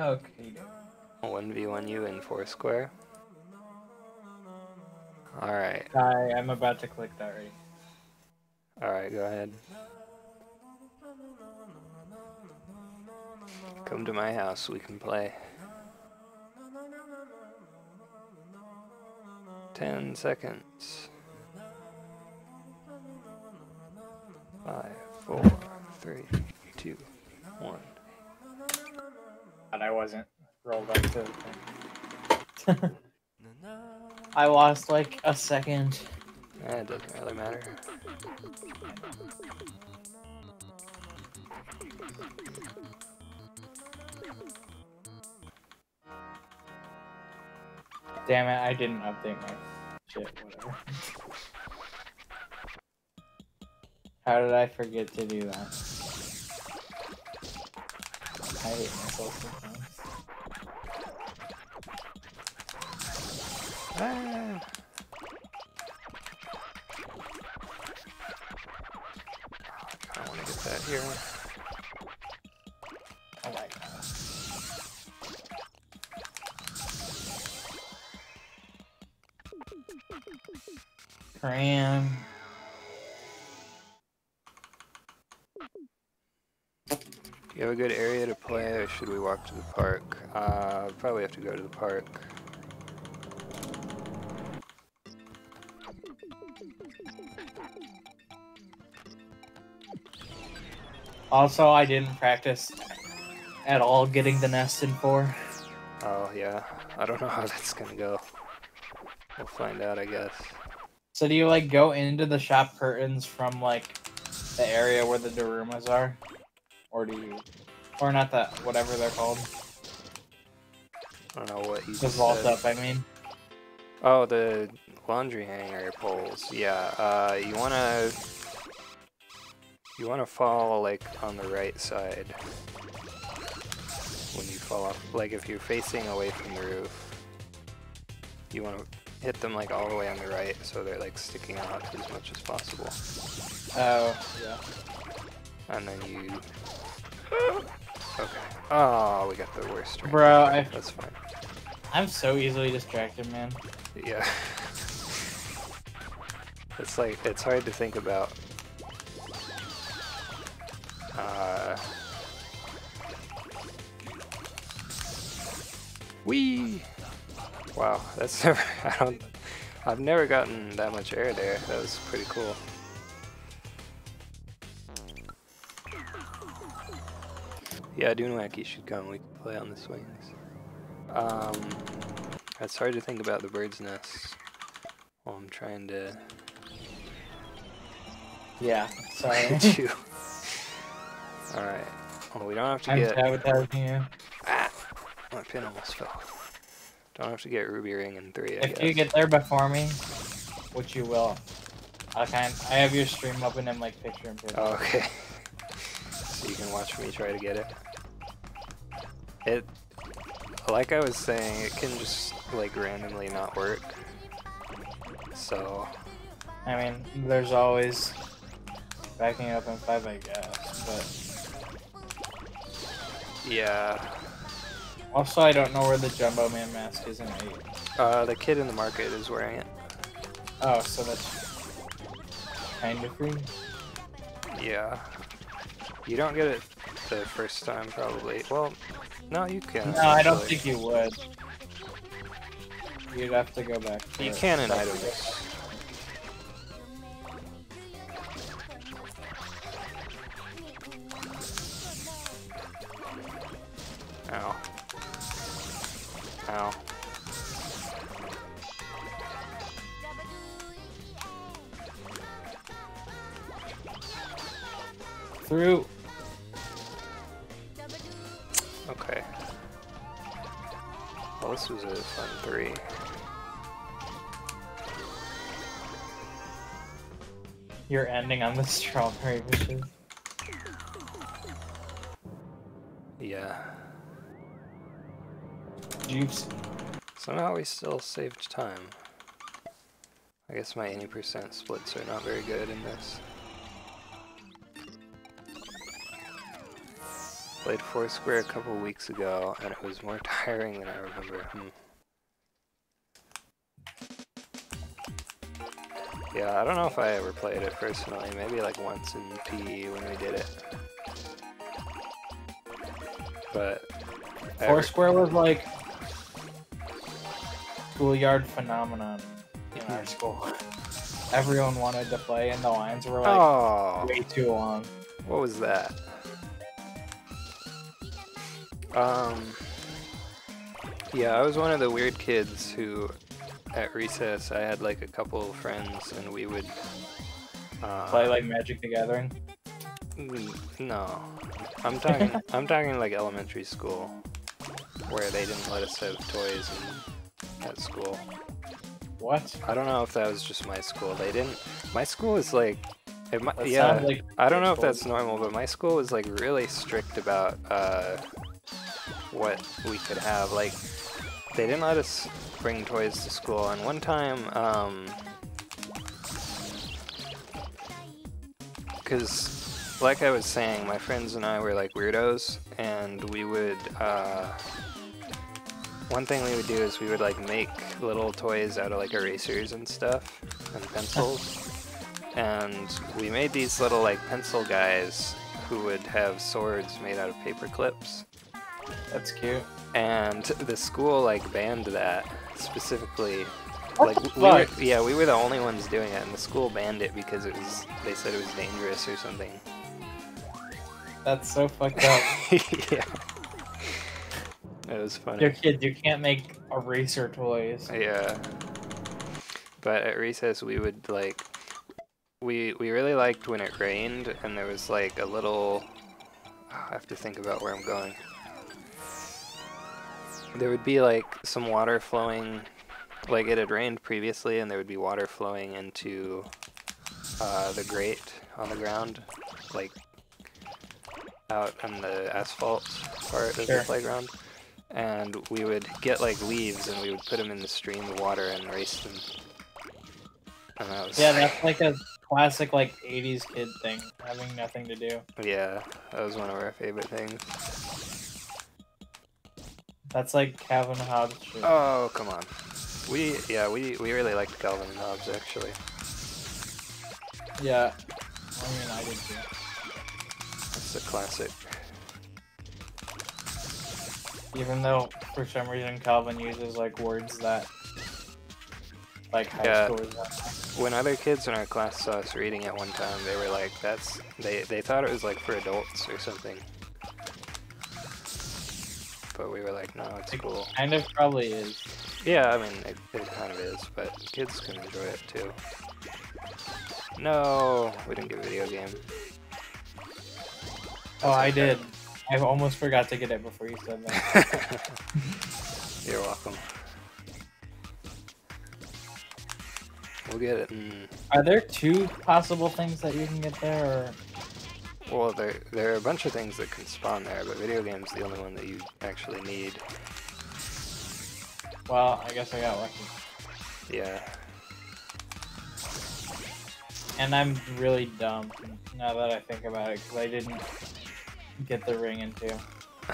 Okay. 1v1 you in Foursquare. Alright. I, I'm about to click that right. Alright, go ahead. Come to my house, we can play. 10 seconds. 5, 4, 3, 2, 1. I wasn't rolled up to the I lost like a second. Eh, it doesn't really matter. Damn it, I didn't update my shit, whatever. How did I forget to do that? I hate myself sometimes. Ah. I want to get that here. Oh my god. Cram. You have a good area to play, or should we walk to the park? Uh, probably have to go to the park. Also, I didn't practice at all getting the nest in four. Oh yeah, I don't know how that's gonna go. We'll find out, I guess. So do you like go into the shop curtains from like the area where the Darumas are? Or do you or not that whatever they're called? I don't know what he The just vault said. up, I mean. Oh, the laundry hanger poles. Yeah. Uh, you wanna you wanna fall like on the right side when you fall off. Like if you're facing away from the roof, you wanna hit them like all the way on the right so they're like sticking out as much as possible. Oh, yeah. And then you. Okay. Oh, we got the worst. right Bro, there. I- That's fine. I'm so easily distracted, man. Yeah. it's like it's hard to think about. Uh. Wee. Wow, that's never. I don't. I've never gotten that much air there. That was pretty cool. Yeah, Dunwaki should come. We can play on the swings. Um, it's hard to think about the bird's nest while I'm trying to Yeah, sorry. hit you. Alright. Well, we don't have to get. I'm get. sabotaging you. Ah! My pin almost fell. Don't have to get Ruby Ring in three, I If guess. you get there before me, which you will, I kind I have your stream open in like picture in picture. Oh, okay. so you can watch me try to get it. It, like I was saying, it can just like randomly not work. So, I mean, there's always backing up in five, I guess. But yeah. also, I don't know where the Jumbo Man mask is in eight. Uh, the kid in the market is wearing it. Oh, so that's kind of free. Yeah. You don't get it the first time, probably. Well, no, you can. No, I don't think you would. You'd have to go back. You can in items. Ow. Ow. Through. Well, this was a fun three. You're ending on the strawberry bushes. Yeah. Juice. Somehow we still saved time. I guess my any percent splits are not very good in this. Played Foursquare a couple weeks ago, and it was more tiring than I remember. Hmm. Yeah, I don't know if I ever played it personally. Maybe like once in PE when we did it. But Foursquare was like schoolyard phenomenon in our school. Everyone wanted to play, and the lines were like oh, way too long. what was that? Um, yeah, I was one of the weird kids who, at recess, I had like a couple of friends, and we would uh, Play like Magic the Gathering. No, I'm talking. I'm talking like elementary school, where they didn't let us have toys in, at school. What? I don't know if that was just my school. They didn't. My school is like, it might, yeah. like I don't know if that's normal, but my school was like really strict about uh, what we could have. Like, they didn't let us bring toys to school. And one time, um, because like I was saying, my friends and I were like weirdos, and we would. Uh, one thing we would do is we would like make little toys out of like erasers and stuff and pencils. and we made these little like pencil guys who would have swords made out of paper clips. That's cute. And the school like banned that specifically. What like we were, yeah, we were the only ones doing it, and the school banned it because it was. They said it was dangerous or something. That's so fucked up. yeah. It was funny. You're kids. You can't make eraser toys. Yeah. But at recess we would like we we really liked when it rained and there was like a little I have to think about where I'm going. There would be like some water flowing like it had rained previously and there would be water flowing into uh, the grate on the ground like out on the asphalt part of Sure. the playground and we would get like leaves and we would put them in the stream of water and race them. And that was Yeah, that's like a classic like '80s kid thing, having nothing to do. yeah, that was one of our favorite things. That's like Calvin Hobbes shit. Oh come on, we yeah we we really liked Calvin and Hobbes actually. Yeah. I mean, I did too. It's a classic. Even though for some reason Calvin uses like words that like high Yeah. schoolers don't. When other kids in our class saw us reading it one time, they were like, "That's they they thought it was like for adults or something." But we were like, "No, it's cool." Kind of probably is. Yeah, I mean, it, it kind of is, but kids can enjoy it too. No, we didn't get a video game. Oh, I did. I almost forgot to get it before you said that. You're welcome. We'll get it. Are there two possible things that you can get there, or Well, there there are a bunch of things that can spawn there, but video game's the only one that you actually need. well, I guess I got lucky. Yeah. And I'm really dumb now that I think about it because I didn't get the ring into.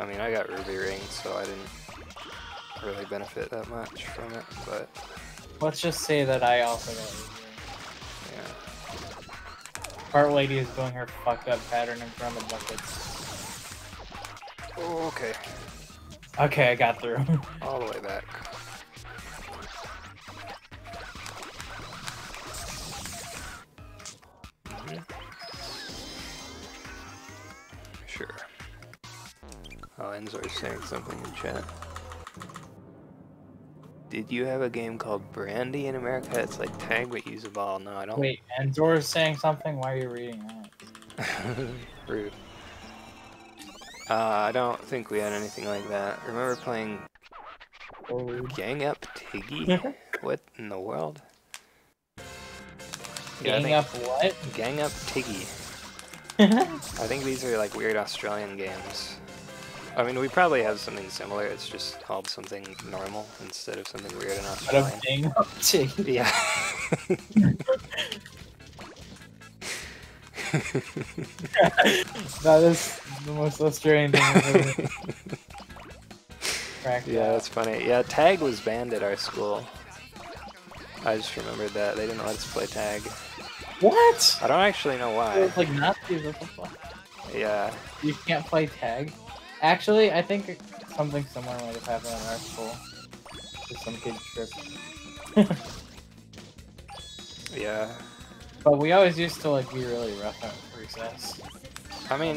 I mean, I got Ruby Ring, so I didn't really benefit that much from it, but Let's just say that I also got. Yeah. Lady is doing her fucked up pattern in front of the buckets. Oh, okay. Okay, I got through. All the way back. Sure. Oh, Enzor's saying something in chat. Did you have a game called Brandy in America? It's like tag but use a ball. No, I don't. Wait, Enzor is saying something? Why are you reading that? Rude. Uh, I don't think we had anything like that. Remember playing Oh, Gang Up Tiggy? what in the world? Yeah, Gang up what? Gang Up Tiggy. I think these are like weird Australian games. I mean, we probably have something similar. It's just called something normal instead of something weird in Out Australian. of gang. Oh, yeah. that is the most Australian thing I've ever cracked yeah, that's funny. Yeah, tag was banned at our school. I just remembered that they didn't let us play tag. What? I don't actually know why. It's like Nazis. What the fuck? Yeah, You can't play tag. Actually, I think something similar might have happened in our school. Just some kid tripped. yeah. But we always used to like be really rough at recess. I mean,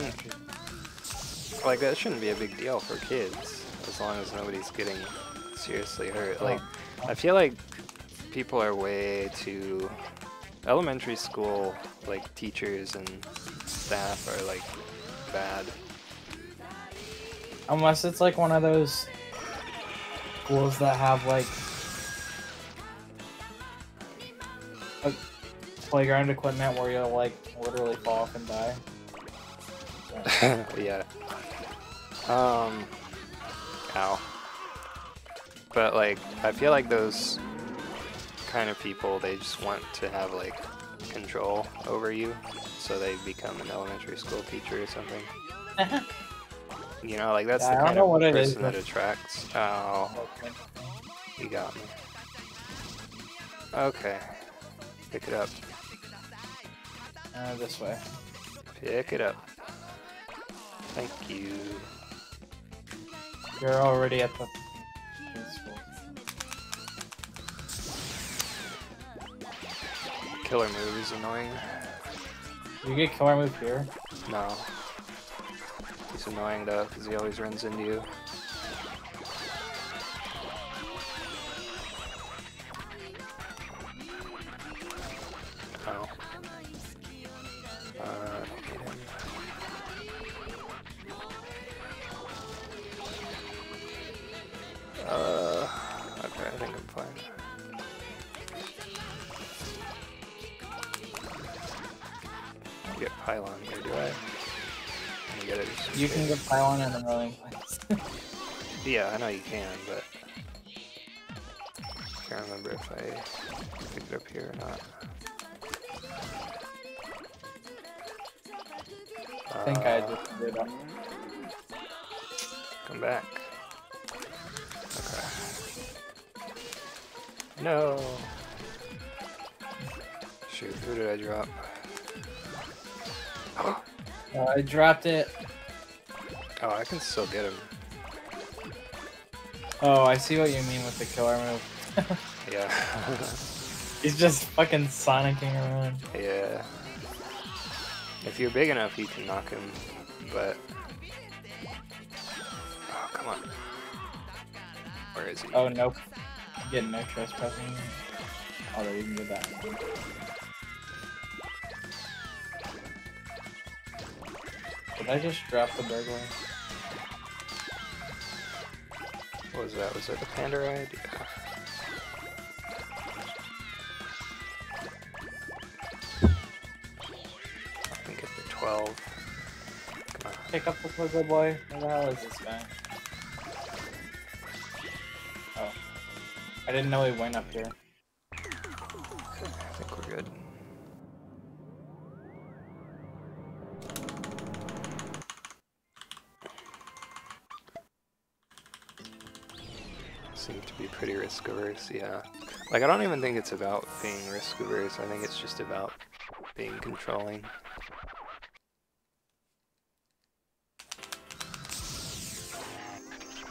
like that shouldn't be a big deal for kids as long as nobody's getting seriously hurt. Like, I feel like people are way too elementary school like teachers and staff are like bad. Unless it's like one of those schools that have like a playground equipment where you'll like literally fall off and die. yeah. Um. Ow. But like, I feel like those kind of people, they just want to have like control over you, so they become an elementary school teacher or something. You know, like that's Yeah, I the don't kind of what it is, person that attracts. Oh, Okay. you got me. Okay. Pick it up. Uh, this way. Pick it up. Thank you. You're already at the. Killer move is annoying. You get killer move here. No. He's annoying though, because he always runs into you. You can get pylon in a million places. Yeah, I know you can, but I can't remember if I picked it up here or not. I think I Uh, just did. Uh, Come back. Okay. No. Shoot, who did I drop? uh, I dropped it. Oh, I can still get him. Oh, I see what you mean with the killer move. Yeah. He's just fucking sonicking around. yeah. If you're big enough, you can knock him, but. Oh, come on. Where is he? Oh nope. Getting no trespassing. Although you can get that. Did I just drop the burglar? What was that? Was that the panda ride? Yeah. I can get the 12. Come on. Pick up the burglar boy. Where the hell is this guy? Oh. I didn't know he went up here. I think we're good. Pretty risk averse, yeah. Like, I don't even think it's about being risk averse, I think it's just about being controlling.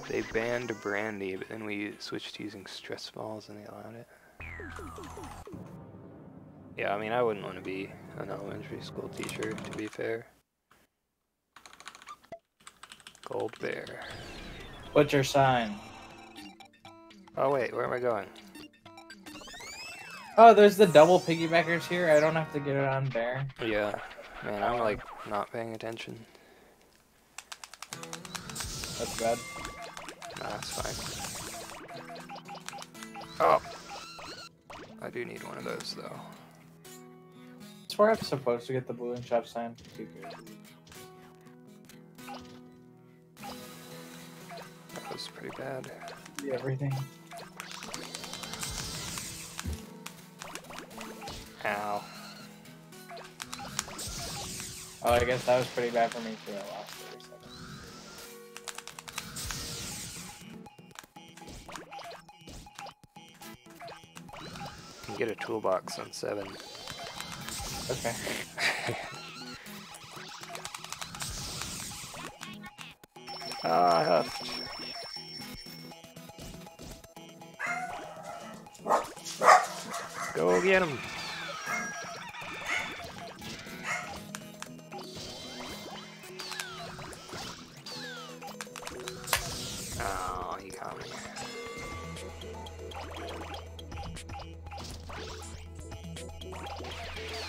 They banned brandy, but then we switched to using stress balls and they allowed it. Yeah, I mean, I wouldn't want to be an elementary school teacher, to be fair. Gold bear. What's your sign? Oh wait, where am I going? Oh, there's the double piggybackers here. I don't have to get it on bear. Yeah, man, I'm like not paying attention. That's bad. Nah, that's fine. Oh! I do need one of those though. That's where I'm supposed to get the blue and shop sign. That was pretty bad. Everything. Ow. Oh, I guess that was pretty bad for me too. that last 30 seconds. You can get a toolbox on 7. Okay. Ah, I huffed. Go get him.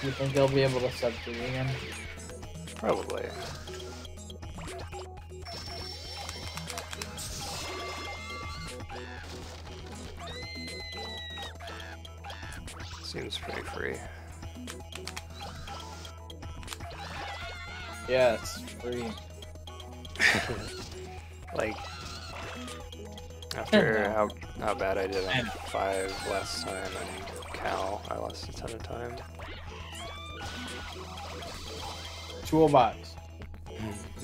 You think they'll be able to sub through again? Probably. Seems pretty free. Yeah, it's free. like after how how bad I did on five last time and Cal, I lost a ton of time. Toolbox.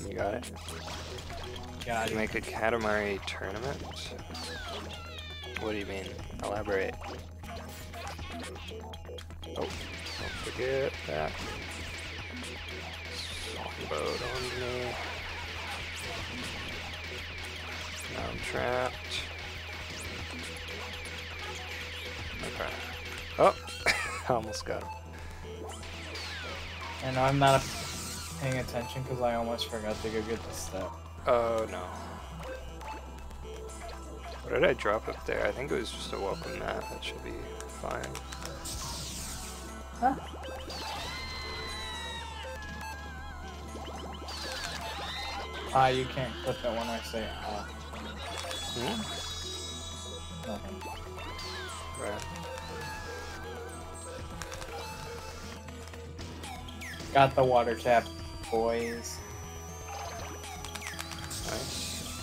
You got it. Got You it. make a Katamari tournament? What do you mean? Elaborate. Oh, don't forget that. Boat on me. Now I'm trapped. Okay. Oh, I almost got him. And I'm not paying attention because I almost forgot to go get the step. Oh no. What did I drop up there? I think it was just a welcome mat. That should be fine. Huh? Ah, you can't clip it when I say ah. Hmm? Nothing. Right. Got the water tap, boys. Nice.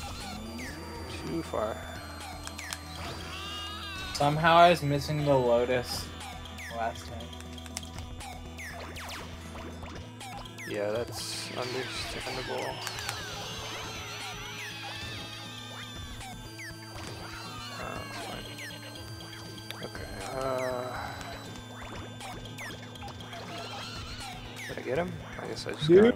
Too far. Somehow I was missing the lotus last time. Yeah, that's understandable. Uh, that's fine. Okay, uh... Did I get him? I guess I just got Yeah.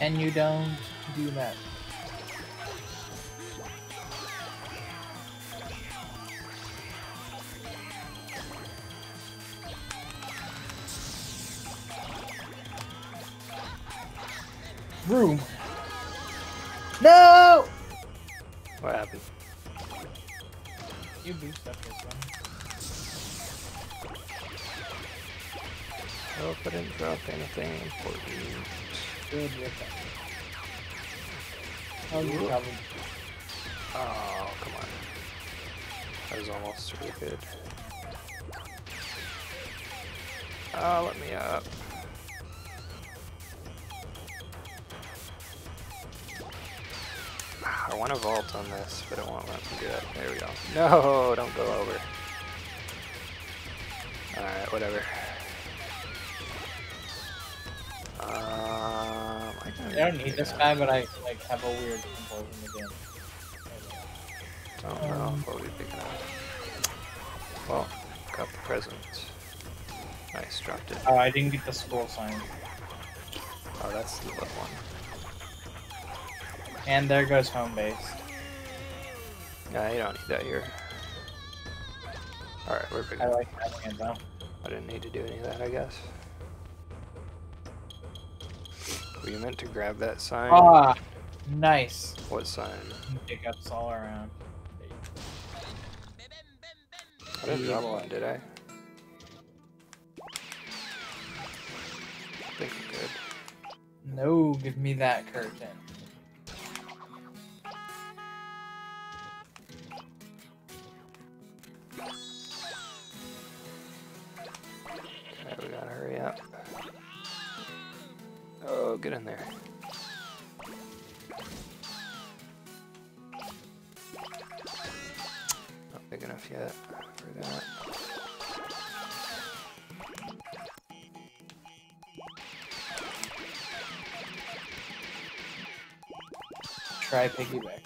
And you don't do that. This guy, but I like have a weird compulsion again. I don't know Um, what we'll be picking up. Well, got the present. Nice, dropped it. Oh, I didn't get the school sign. Oh, that's the little one. And there goes home base. Yeah, you don't need that here. Alright, we're picking I like having it though. I didn't need to do any of that, I guess. Were you meant to grab that sign? Ah, nice. What sign? Pickups all around. I didn't drop one, did I? I think I'm good. No, give me that curtain. Get in there. Not big enough yet for that. Try piggyback.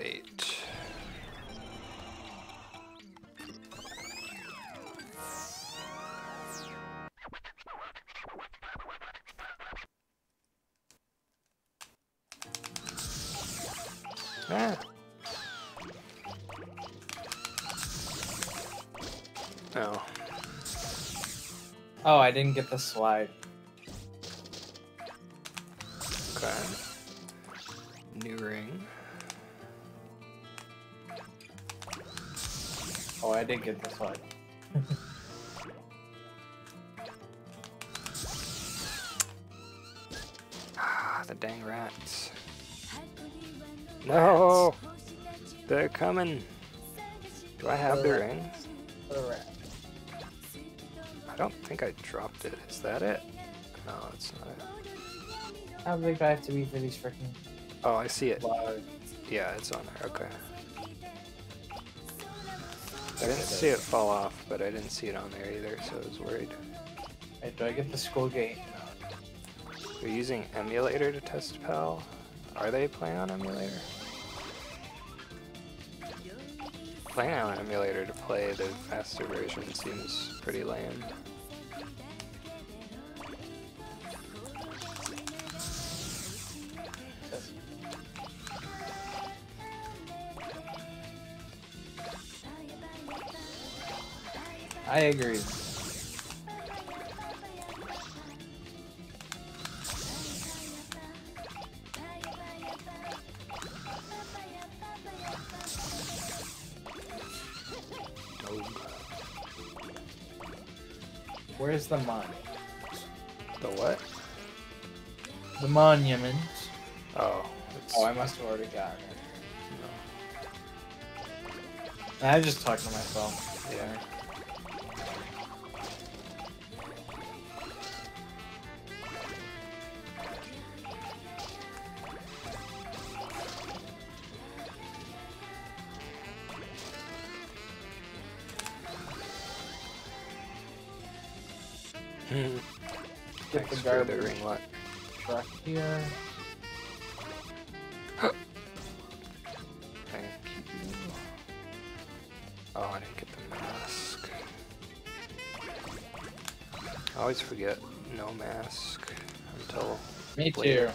Eight. Ah. Oh, Oh, I didn't get the slide. Did get the slide. Ah, the dang rats. No! They're coming! Do I have the ring? Alright. I don't think I dropped it. Is that it? No, it's not it. How big do I have to be for these freaking Oh, I see it. live? Yeah, it's on there. Okay. I didn't see it fall off, but I didn't see it on there either, so I was worried. Wait, do I get the school gate? You're using emulator to test PAL? Are they playing on emulator? Playing on emulator to play the faster version seems pretty lame. I agree. Where's the mon? The what? The monument. Oh, Oh, I must have already gotten it. no. I just talked to myself.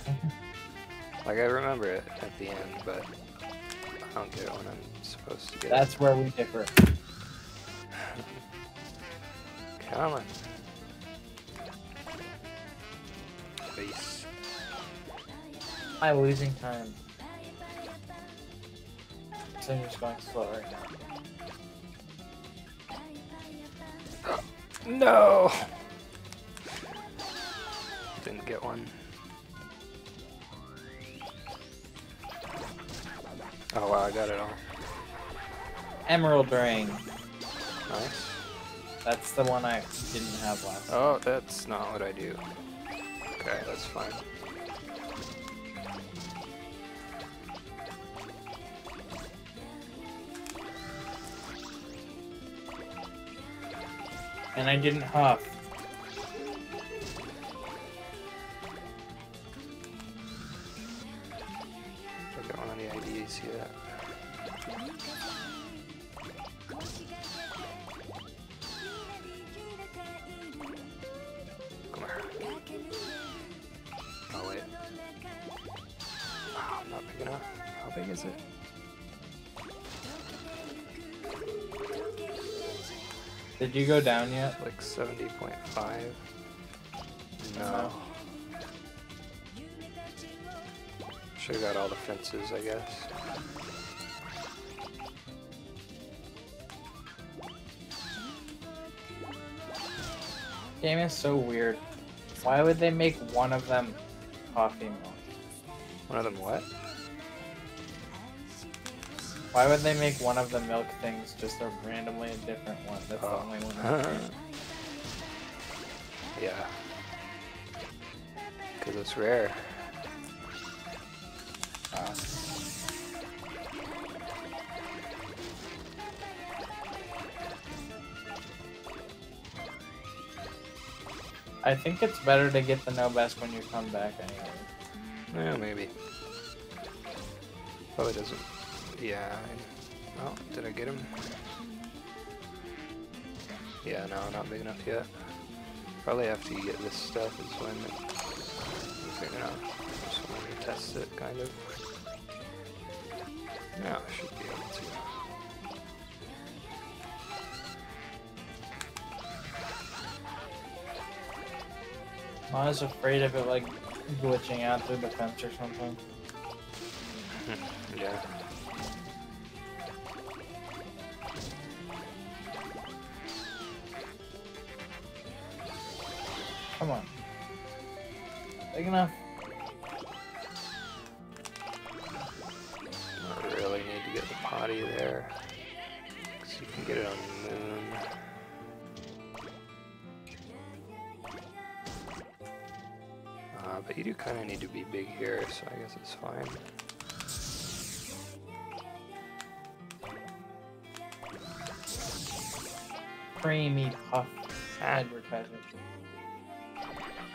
like I remember it at the end, but I don't get it when I'm supposed to get That's where we differ. Come on. Face. I'm losing time? So I'm just going slow right now. No. Emerald ring. Nice. That's the one I didn't have last. Oh, time. Oh, that's not what I do. Okay, that's fine. And I didn't huff. You go down yet? Like 70.5? No. Should've got all the fences, I guess. Game is so weird. Why would they make one of them coffee milk? One of them what? Why would they make one of the milk things just a randomly a different one? That's the Oh. only one. Yeah. Because it's rare. Wow. I think it's better to get the no best when you come back anyway. Yeah, maybe. Probably doesn't. Yeah. Oh, did I get him? Yeah, no, not big enough yet. Probably after you get this stuff is when you figure out just when to test it, kind of. Yeah, I should be able to. I was afraid of it like glitching out through the fence or something. yeah. Come on. Big enough. I really need to get the potty there. Because you can get it on the moon. Uh, but you do kind of need to be big here, so I guess it's fine. Creamy puff advertisement.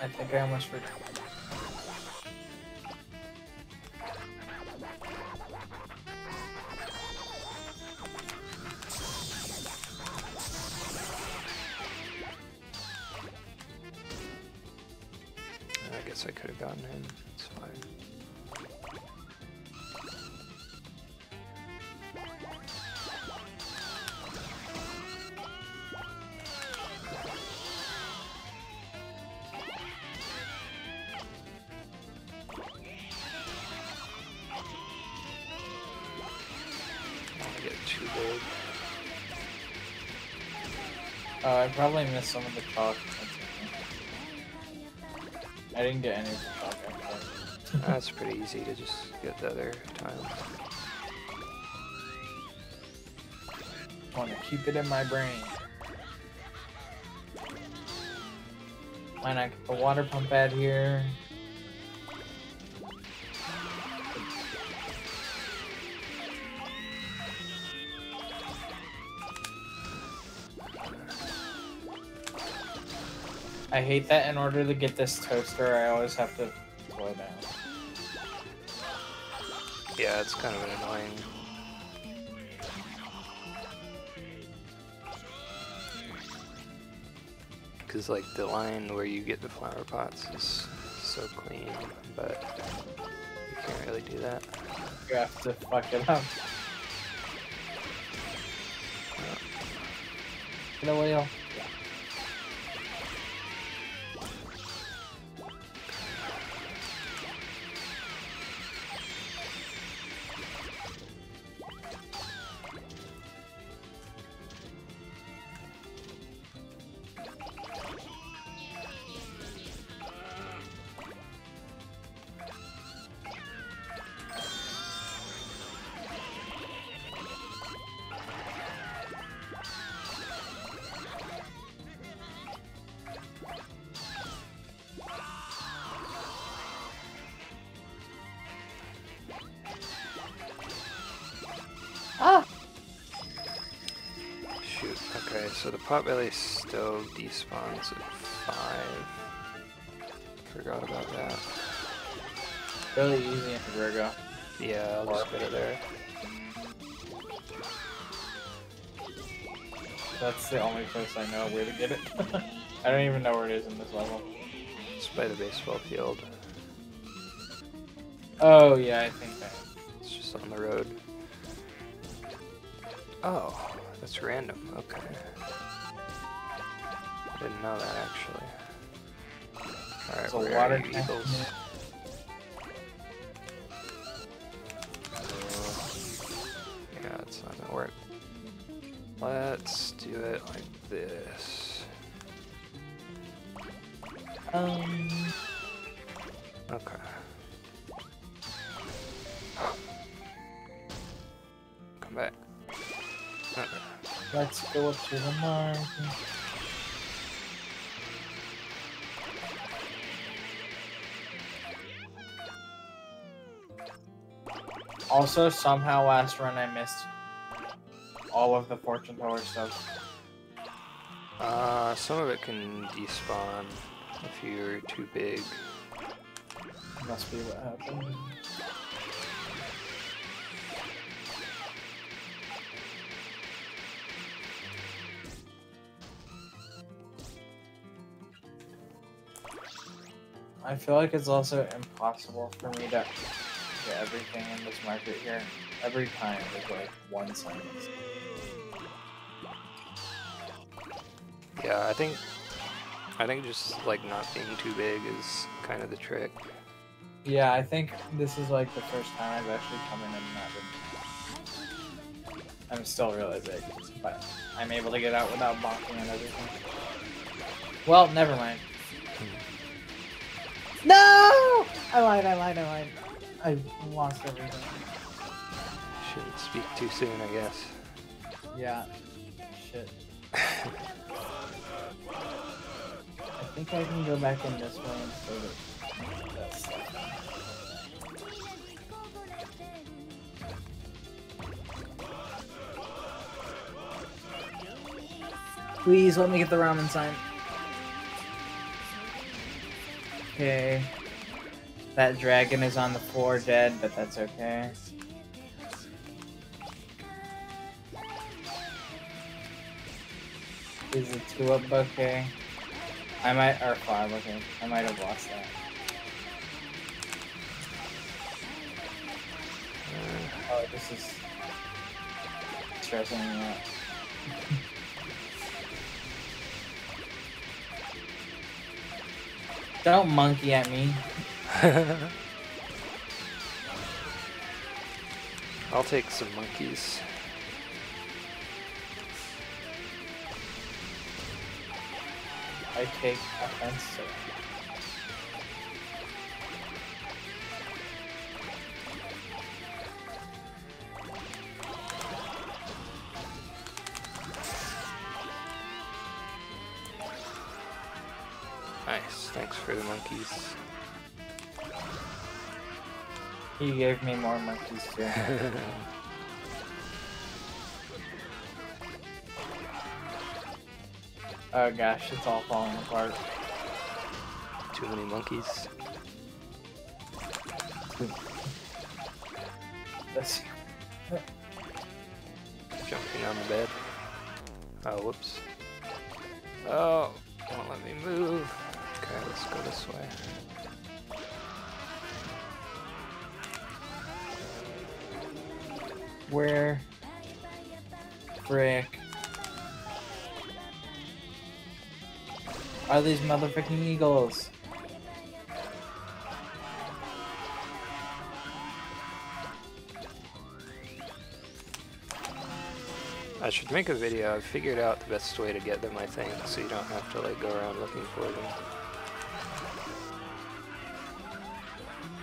I think I almost forgot. I guess I could have gotten in. Probably missed some of the talk. I didn't get any of the actually. That's pretty easy to just get the other time. want to keep it in my brain. Why not get the water pump out here? I hate that in order to get this toaster, I always have to slow down. Yeah, it's kind of annoying. Because, like, the line where you get the flower pots is so clean, but you can't really do that. You have to fuck it up. Get a wheel. Potbelly still despawns at 5. Forgot about that. Really easy in Virgo. Yeah, I'll just it there. That's the only place I know where to get it. I don't even know where it is in this level. It's by the baseball field. Oh yeah, I think that. It's just on the road. Oh, that's random. Okay. Didn't know that actually. Alright, So where water are you, tank- Eagles? Yeah, it's not gonna work. Let's do it like this. Um, Okay. Come back. Okay. let's go up to the mark. Also, somehow last run I missed all of the fortune teller stuff. Uh, some of it can despawn if you're too big. Must be what happened. I feel like it's also impossible for me to get everything in this market here. Every time there's like one sentence. Yeah, I think I think just like not being too big is kind of the trick. Yeah, I think this is like the first time I've actually come in and not been. I'm still really big, but I'm able to get out without bonking and everything. Well, never mind. Hmm. No! I lied, I lied, I lied. I lost everything. Shouldn't speak too soon, I guess. Yeah. Shit. I think I can go back in this way instead of that stuff. Please let me get the ramen sign. Okay. That dragon is on the floor dead, but that's okay. Is it two up okay? I might or five, okay. I might have lost that. Oh, this is stressing me out. Don't monkey at me. I'll take some monkeys. I take offense to. Nice, thanks for the monkeys. He gave me more monkeys too. Oh gosh, it's all falling apart. Too many monkeys. This Jumping on the bed. Oh, whoops. Oh, won't let me move. Okay, let's go this way. Where frick are these motherfucking eagles? I should make a video. I've figured out the best way to get them, I think, so you don't have to like go around looking for them.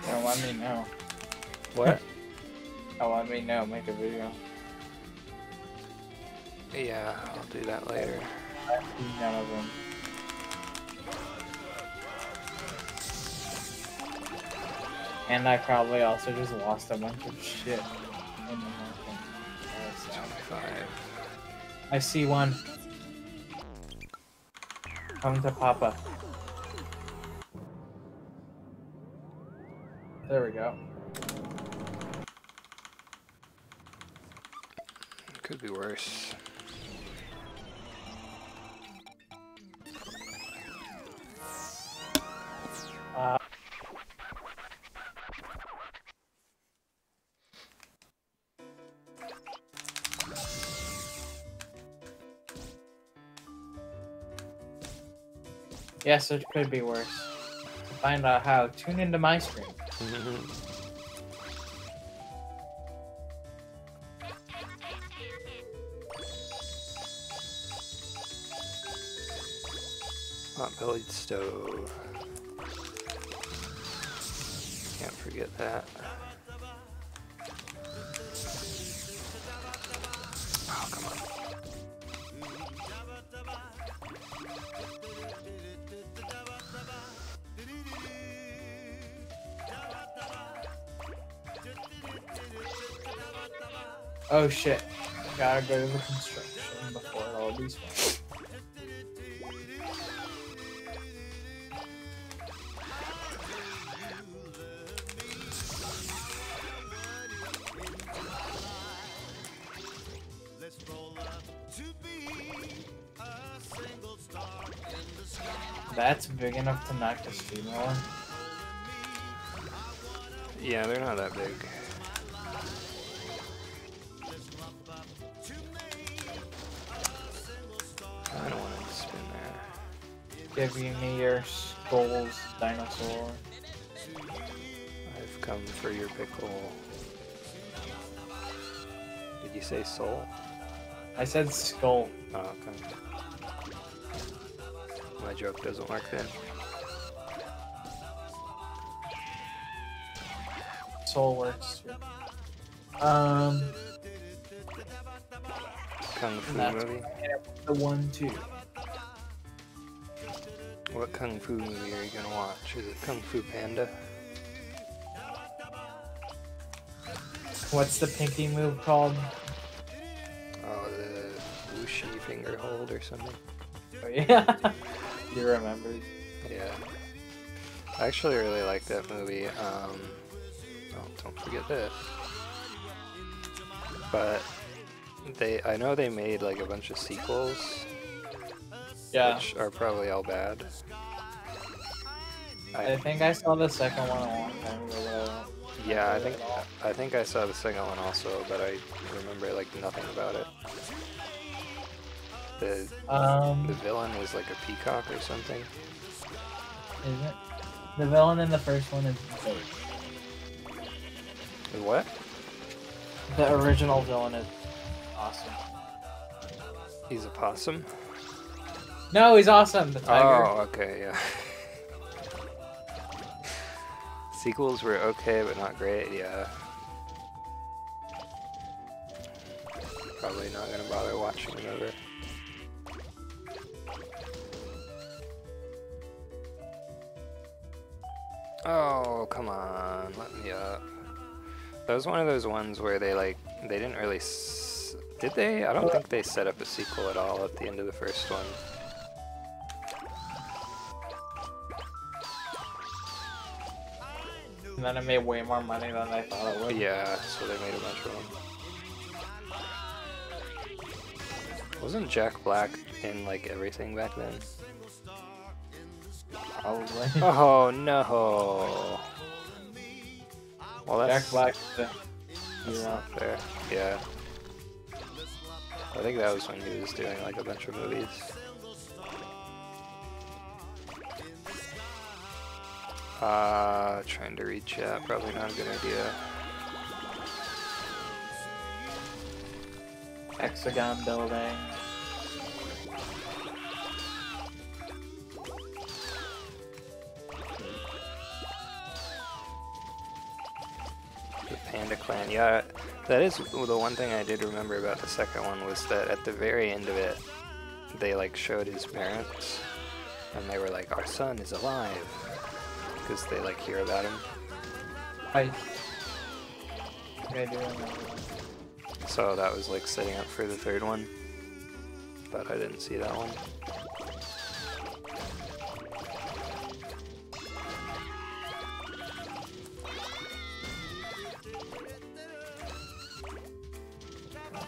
Don't let me know. What? Oh, let me know. Make a video. yeah, I'll do that later. None of them. And I probably also just lost a bunch of shit in the. Five. I see one. Come to Papa. There we go. Could be worse. Uh, yes, it could be worse. To find out how, tune into my stream. bellied stove. Can't forget that. Oh. Oh shit. Gotta go to the construction enough to knock this female. Yeah, they're not that big. I don't want to spin there. Give me your skulls, dinosaur. I've come for your pickle. Did you say soul? I said skull. Oh, okay. My joke doesn't work then. Soul works too. Um, Kung Fu That's- movie? the one too. What Kung Fu movie are you gonna watch? Is it Kung Fu Panda? What's the pinky move called? Oh, the Wuxi finger hold or something? Oh yeah, you remembered. Yeah. I actually really like that movie. Um, don't forget this. But they, I know they made like a bunch of sequels, Yeah, which are probably all bad. I I, think I saw the second one a long time ago. But I don't yeah, I think. I think I saw the second one also, but I remember like nothing about it. The the Um, villain was like a peacock or something. is it? The villain in the first one is. The What? The original villain is awesome. He's a possum. No, he's awesome. The tiger. Oh, okay, yeah. Sequels were okay, but not great, yeah. Probably not gonna bother watching another. Oh, come on, let me up. That was one of those ones where they like, they didn't really. S- did they? I don't think they set up a sequel at all at the end of the first one. And then it made way more money than I thought it would. Yeah, so they made a bunch of them. Wasn't Jack Black in like everything back then? Probably. Oh no! Well, that's Jack Black. That's yeah. not fair. Yeah. I think that was when he was doing like a bunch of movies. Uh, trying to read chat, probably not a good idea. Hexagon building. The Panda Clan, yeah, that is the one thing I did remember about the second one was that at the very end of it, they like showed his parents, and they were like, "Our son is alive," because they like hear about him. I. I do. So that was like setting up for the third one, but I didn't see that one.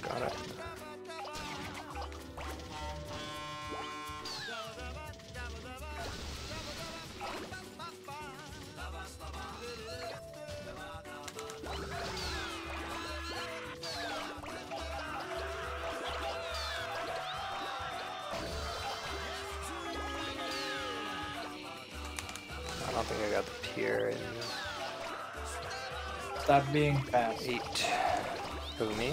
Got it. I don't think I got the pier in. Stop being fast. Eight. Who, me?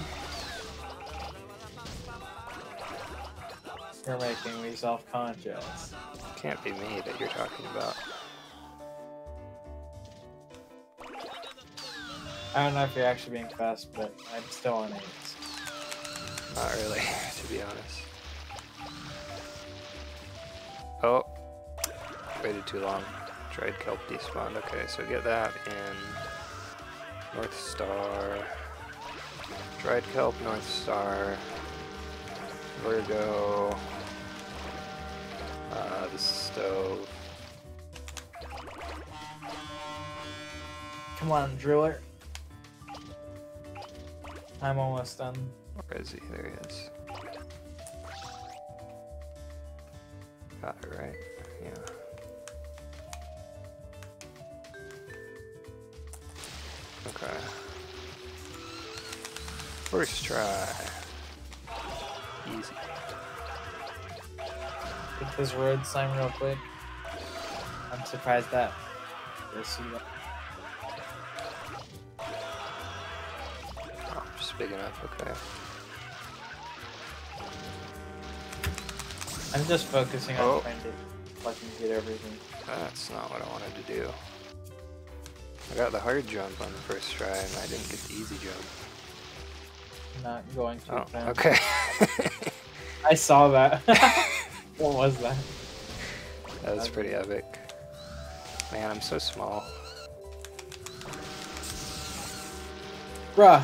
You're making me self-conscious. Can't be me that you're talking about. I don't know if you're actually being fast, but I'm still on eights. Not really, to be honest. Oh, waited too long. Dried kelp despawned. Okay, so get that in North Star. Dried kelp, North Star. Virgo. Uh, the stove. Come on, driller. I'm almost done. Where is he? There he is. Got it right. Yeah. Okay. First try. Easy. Get this road slime real quick. I'm surprised that. See that. Oh, just big enough. Okay. I'm just focusing on Oh. trying to fucking get everything. That's not what I wanted to do. I got the hard jump on the first try and I didn't get the easy jump. Not going to. Oh, okay. I saw that. what was that? that was pretty epic. Man, I'm so small. Bruh.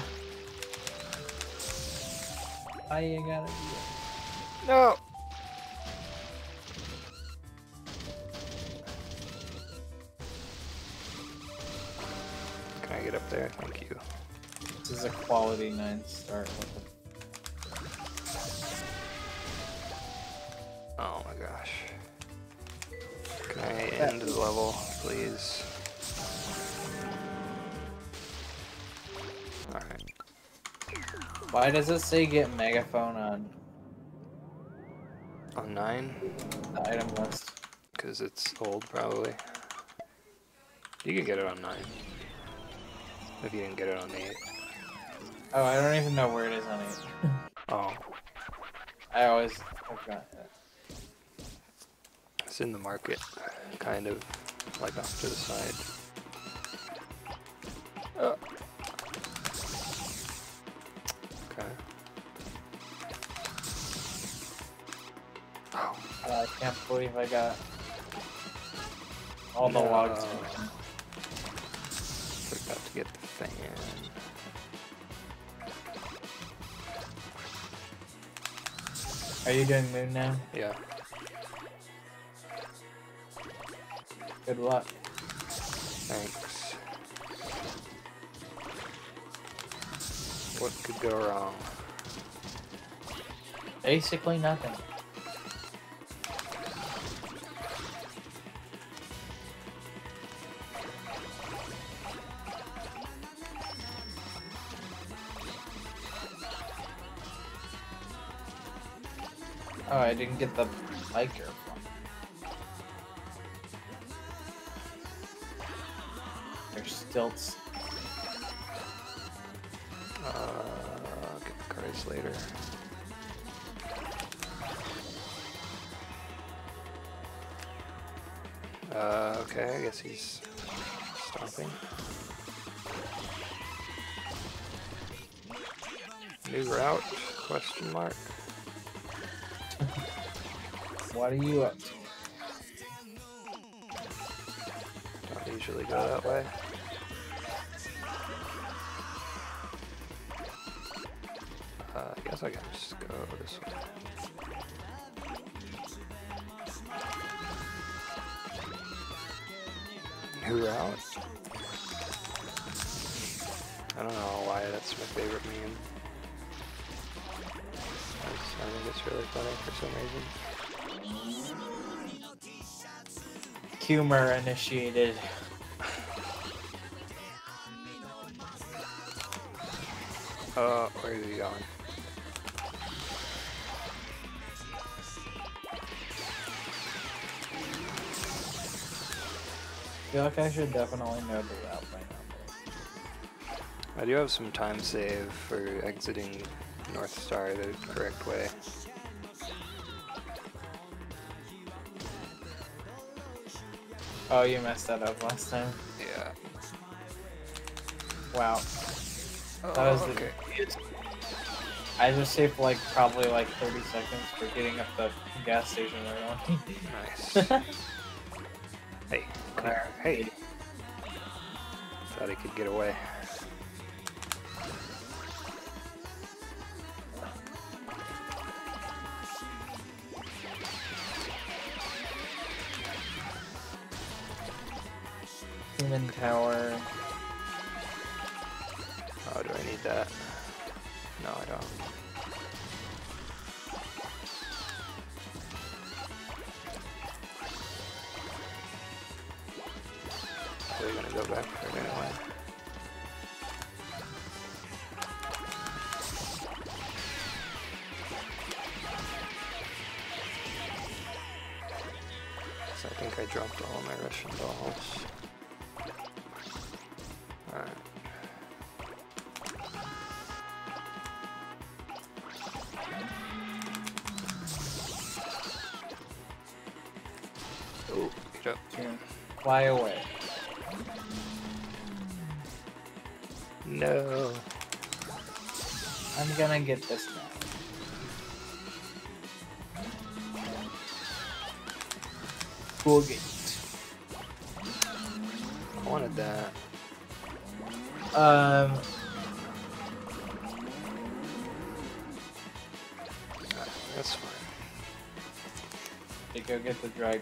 I ain't gotta do that? No! Can I get up there? Thank you. This is a quality 9 start. Level, please? Alright. Why does it say get megaphone on On 9? the item list? Because it's old, probably. You can get it on 9. If you didn't get it on 8. Oh, I don't even know where it is on 8. Oh, I always forgot that. it's in the market. Kind of. Like off to the side. Oh. Okay. Oh, I can't believe I got all the No. logs. forgot to get the fan. Are you doing moon now? Yeah. Good luck. Thanks. What could go wrong? Basically nothing. Oh, I didn't get the microphone. There's stilts. Uh, get the cards later. Uh, okay, I guess he's stopping. New route? Question mark. What are you up to? Don't usually go that way. I can just go this way. I don't know why that's my favorite meme. I think it's really funny for some reason. Humor initiated. Like I should definitely know the route by now. I do have some time save for exiting North Star the correct way. Oh, you messed that up last time. Yeah. Wow. Oh, That was the. I just saved like probably like 30 seconds for getting up the gas station early. Nice. hey. Thought I could get away. Get Fly away. No. I'm gonna get this now. Cool gate. I wanted that. Um, That's fine. to go get the drag.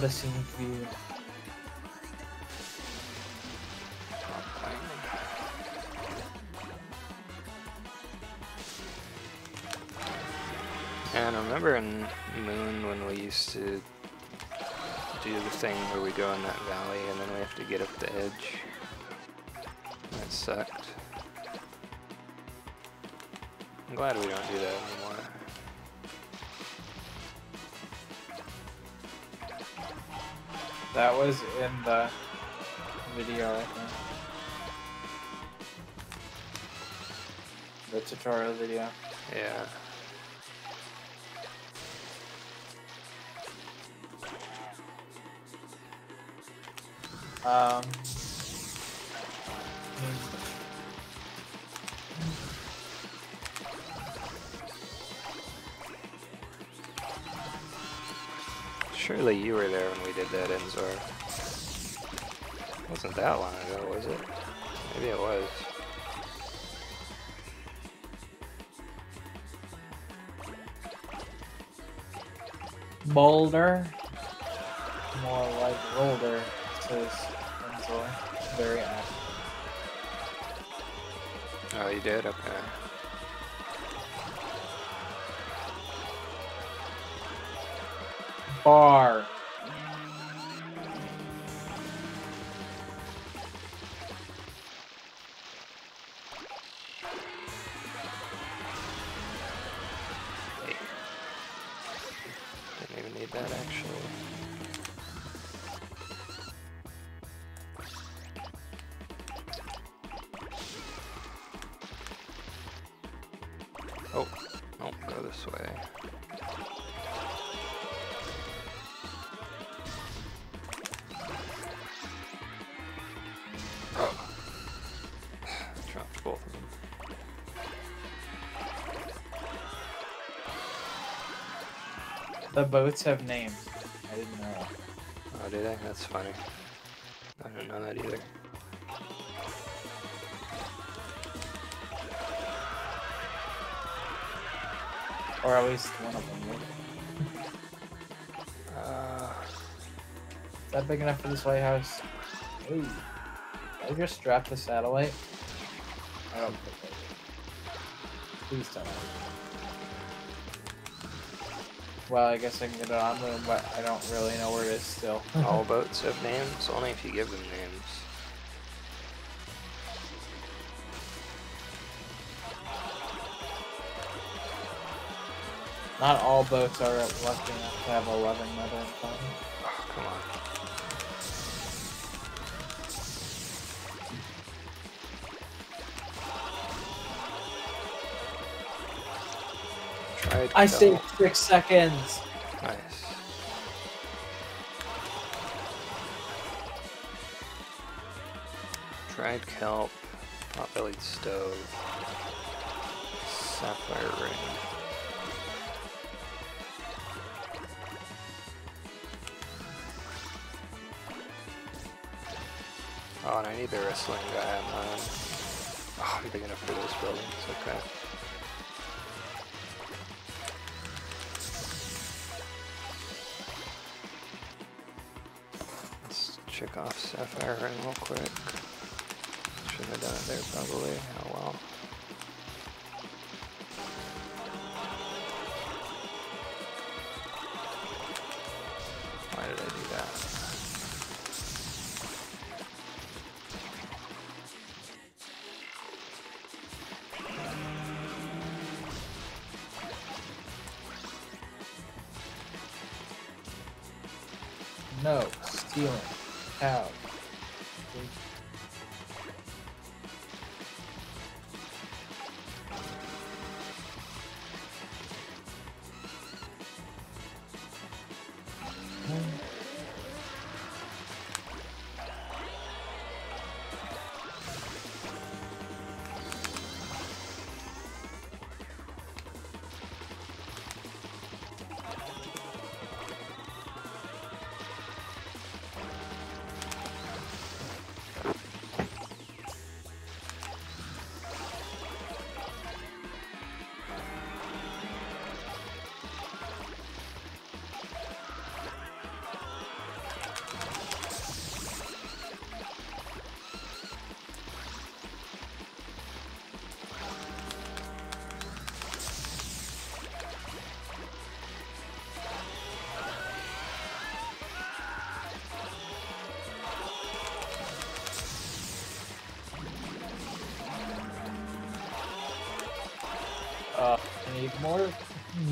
Ah, what a scenic view. And I remember in Moon when we used to do the thing where we go in that valley and then we have to get up the edge. That sucked. I'm glad we don't do that That was in the video, I think. The tutorial video. Yeah. That long ago, was it? Maybe it was. Boulder. More like Boulder, says Enzor. Very apt. Oh, you did? Okay. Bar. The boats have names. I didn't know. Oh, did I? That's funny. I don't know that either. Or at least one of them would. Uh, Is that big enough for this lighthouse? Ooh. Did I just strap the satellite? I don't think I did. Please tell me. Well, I guess I can get it on them, but I don't really know where it is still. all boats have names, only if you give them names. Not all boats are lucky enough to have a loving mother and father. I to- saved six seconds. Nice. Dried kelp, pot-bellied stove, sapphire ring. Oh, and I need the wrestling guy on mine. Oh, I'm big enough for those buildings, okay. Check off Sapphire Ring real quick. Shouldn't have done it there probably. Oh well.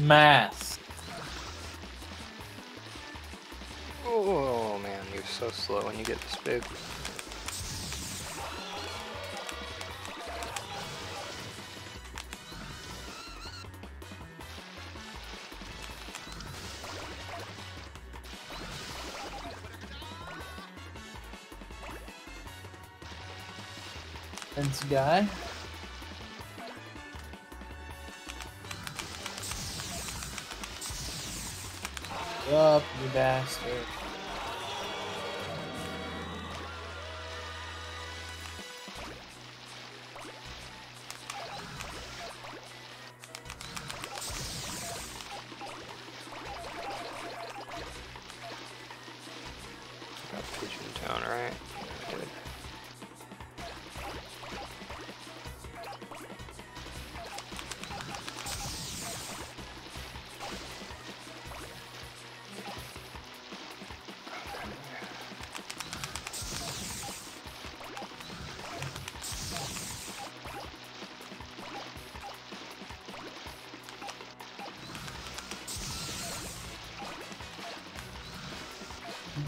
Mass. Oh man, you're so slow when you get this big. Guy.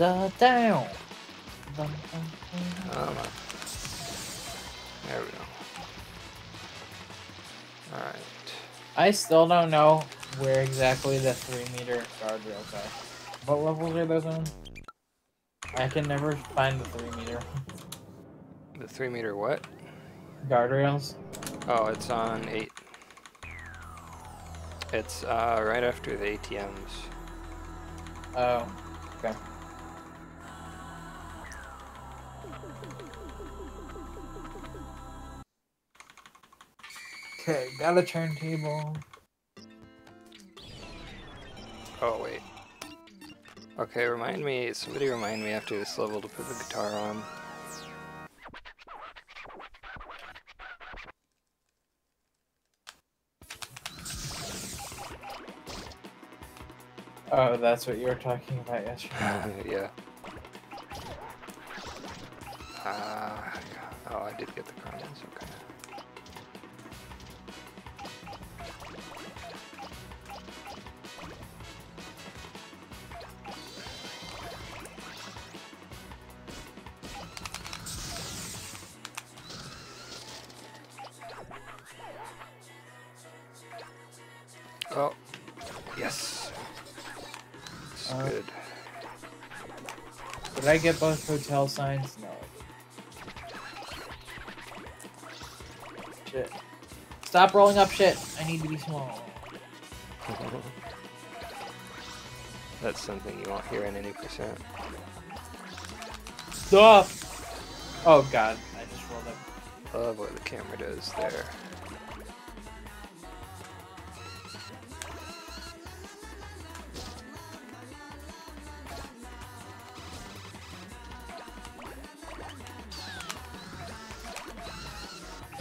The down. The, Come on. There we go. Alright. I still don't know where exactly the three meter guardrails are. What levels are those on? I can never find the three meter The three meter what? guardrails. Oh, it's on eight. It's uh, right after the ATMs. Oh, got a turntable. Oh wait. Okay, remind me. Somebody remind me after this level to put the guitar on. Oh, that's what you were talking about yesterday. yeah. Uh, oh, I did get the comments. Okay. Did I get both hotel signs? No. Shit. Stop rolling up shit. I need to be small. That's something you won't hear in any percent. Stop! Oh god, I just rolled up. Love what the camera does there.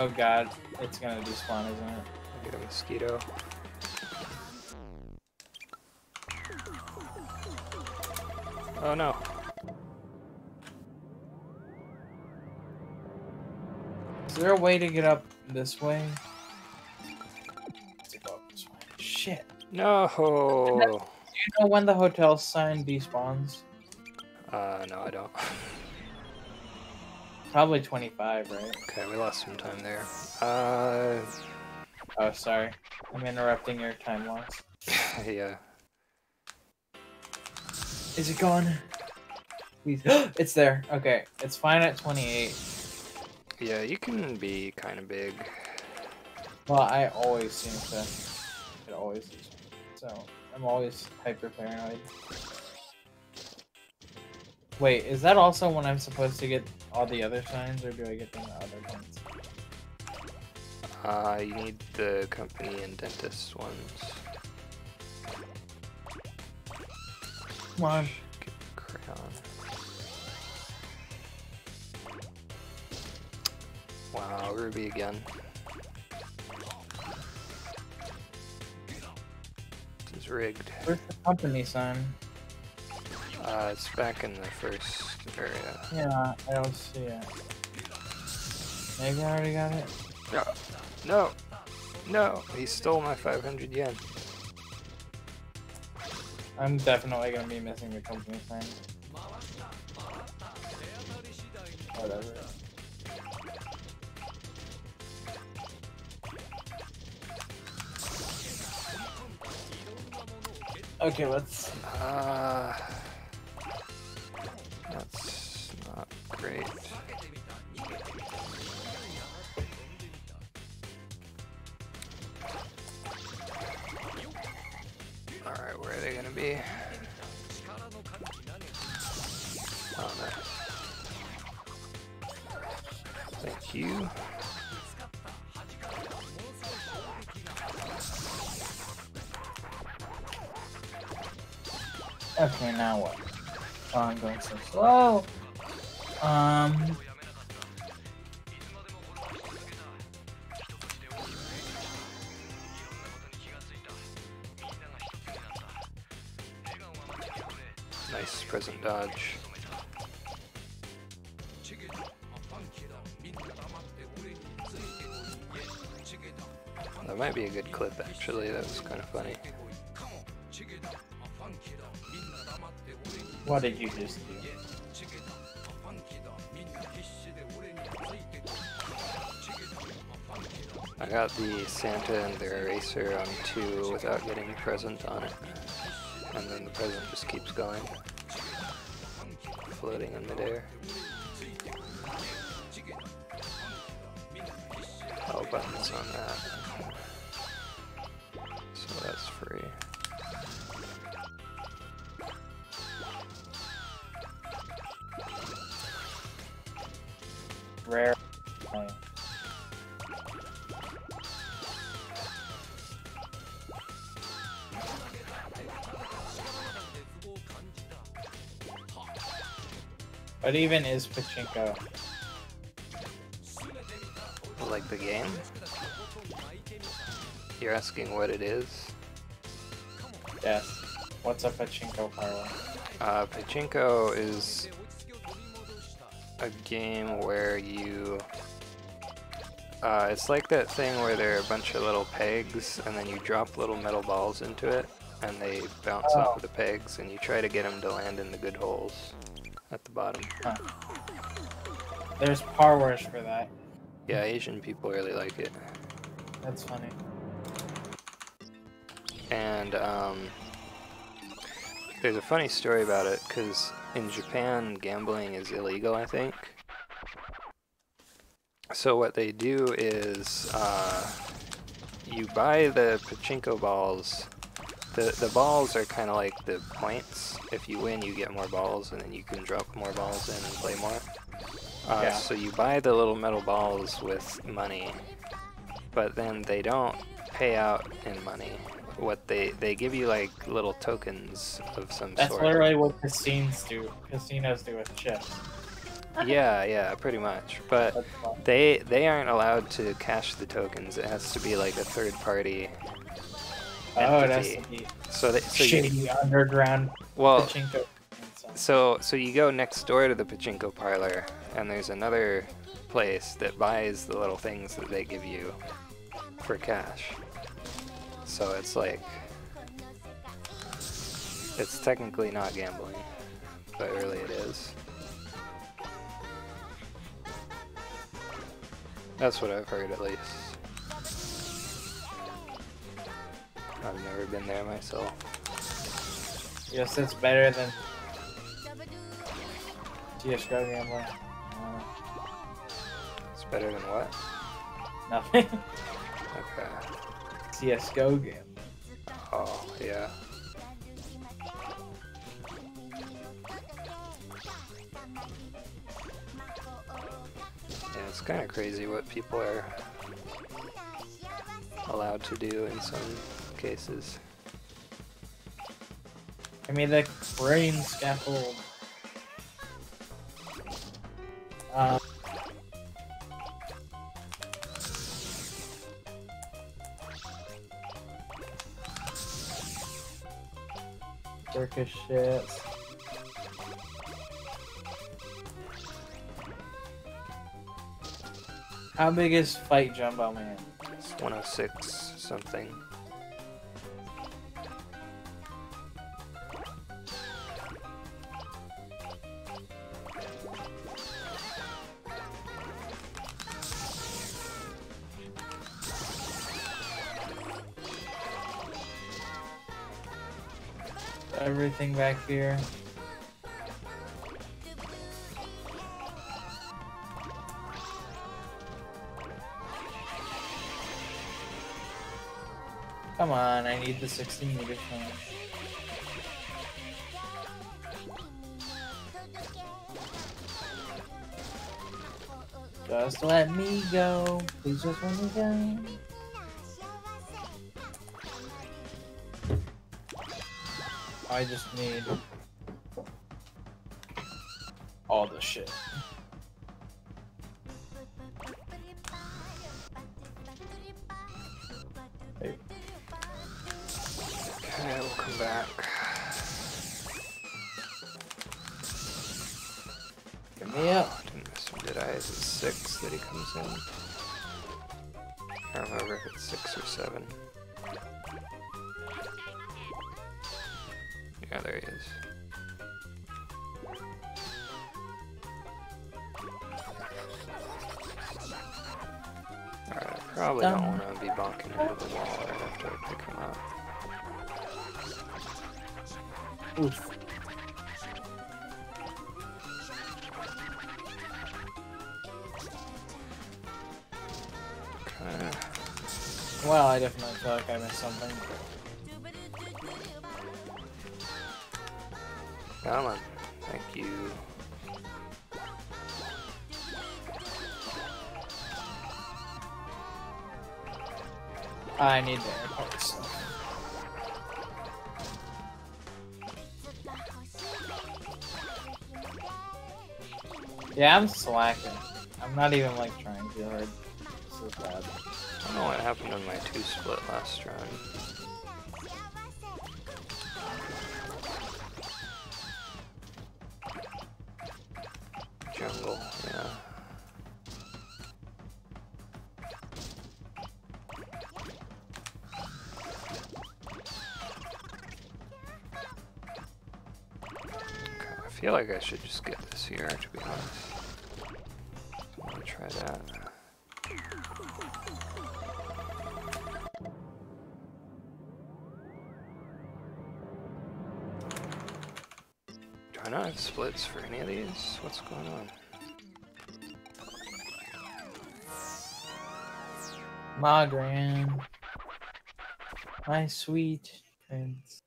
Oh god, it's gonna despawn, isn't it? I Get a mosquito. Oh no. Is there a way to get up this way? Up this way. Shit. No. Do you know when the hotel sign despawns? Uh, no, I don't. Probably 25, right? Okay, we lost some time there. Uh, Oh, sorry. I'm interrupting your time loss. yeah. Is it gone? Please. it's there. Okay, it's fine at 28. Yeah, you can be kind of big. Well, I always seem to. It always is. So, I'm always hyper paranoid. Wait, is that also when I'm supposed to get all the other signs, or do I get them the other ones? Uh, you need the company and dentist ones. Come on. Get the crayon. Wow, Ruby again. This is rigged. Where's the company sign? Uh, it's back in the first area. Yeah, I don't see it. Maybe I already got it. No, no, no! He stole my 500 yen. I'm definitely gonna be missing the company sign. Whatever. Okay, let's. Uh, now what? Oh, I'm going so slow. Um. Nice present dodge. That might be a good clip actually, that was kind of funny. What did you just do? I got the Santa and the Eraser on 2 without getting a present on it. And then the present just keeps going. Floating in midair. Oh, buttons on that. Rare. What even is pachinko? Like the game? You're asking what it is? Yes. What's a pachinko parlor? Uh, Pachinko is a game where you. Uh, it's like that thing where there are a bunch of little pegs, and then you drop little metal balls into it, and they bounce Oh. off of the pegs, and you try to get them to land in the good holes at the bottom. There's parlors for that. Yeah, Asian people really like it. That's funny. And um, there's a funny story about it because in Japan, gambling is illegal, I think. So what they do is uh, you buy the pachinko balls. The the balls are kind of like the points. If you win, you get more balls, and then you can drop more balls in and play more. Uh, Yeah. So you buy the little metal balls with money, but then they don't pay out in money. What they they give you like little tokens of some sort. That's literally what casinos do. Casinos do with chips. Yeah, yeah, pretty much. But they they aren't allowed to cash the tokens. It has to be like a third party. Oh, it has entity. to be So they, so you, shady underground well, pachinko. so so you go next door to the pachinko parlor, and there's another place that buys the little things that they give you for cash. So it's like it's technically not gambling, but really it is. That's what I've heard at least. I've never been there myself. Yes, it's better than CSGO gambling. Uh, It's better than what? nothing. Okay. CSGO gambling. Oh, yeah. Yeah, it's kind of crazy what people are allowed to do in some cases. I me the brain scaffold. Um, Turkish shit. How big is Fight Jumbo Man? It's 106 something. Everything back here. Come on, I need the 16 meter. Just let me go. Please just let me go. I just need all the shit. Hey, Okay, we'll come back. get me up. Oh, didn't miss him, did I? Is it six that he comes in? Can't remember if it's six or seven. Yeah, there he is. Alright, I probably um, don't want to be bonking into the wall right after I pick him up. Oof. Okay. Well, I definitely feel like I missed something. Come on. Thank you. I need the airport stuff. Yeah, I'm slacking. I'm not even like trying too hard. This is bad. I don't know what happened on my two split last run. Like I should just get this here, to be honest. I want to try that. Do I not have splits for any of these? What's going on? My grand. my sweet prince.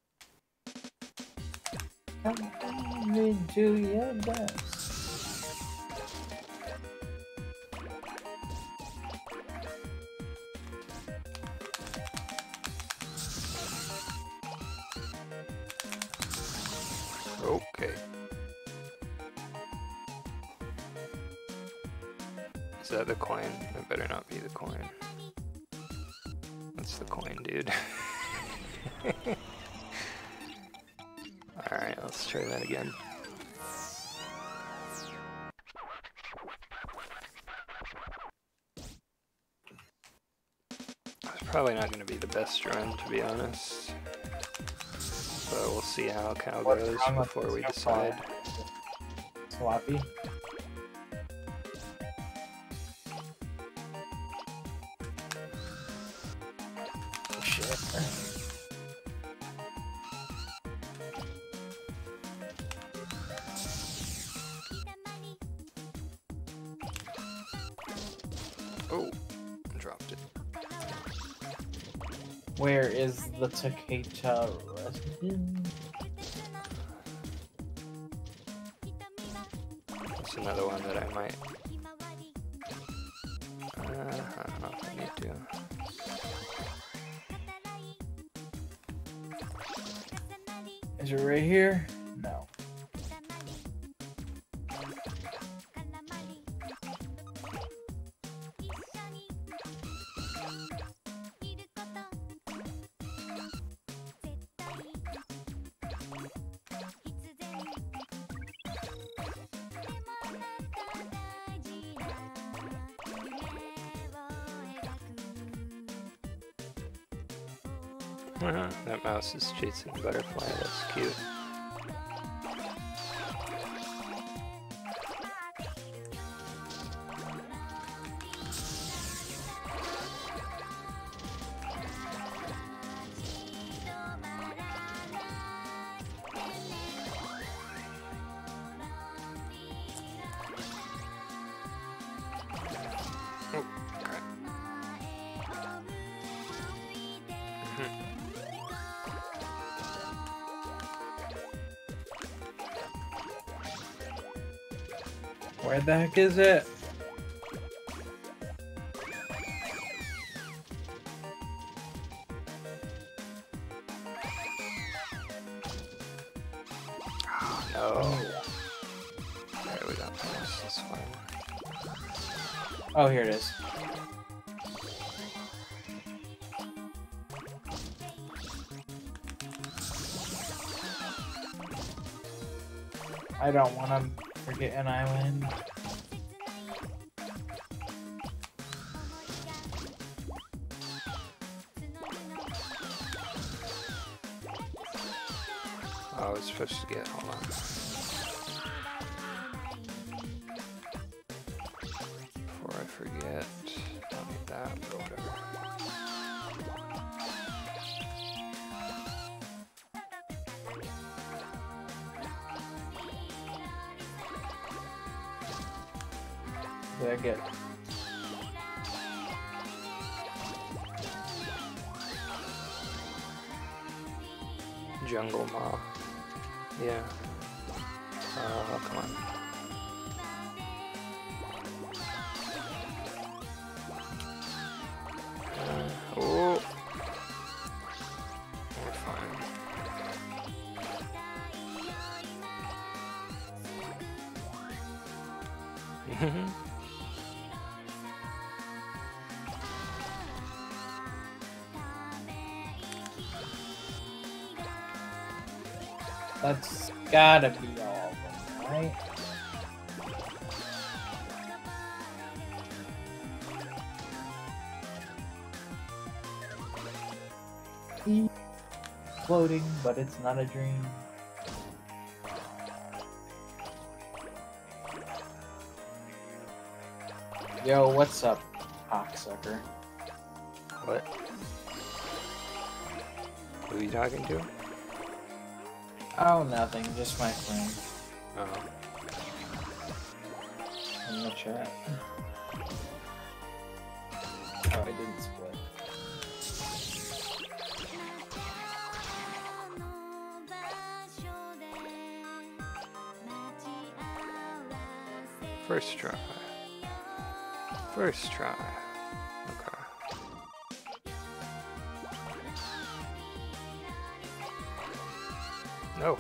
Come do your best. Okay. Is that the coin? It better not be the coin. That's the coin, dude. Try that again. It's probably not going to be the best run, to be honest. But we'll see how cow goes before we decide. Sloppy. The Takeda resident? Is chasing butterfly. That's cute. The heck is it? Oh, no. Alright, we got this. That's fine. Oh, here it is. I don't want to gotta be all of them, right? Floating, but it's not a dream. Yo, what's up, cocksucker? what? Who are you talking to? Oh, nothing, just my friend Oh. in the chat. Oh, I didn't split. First try. First try. No.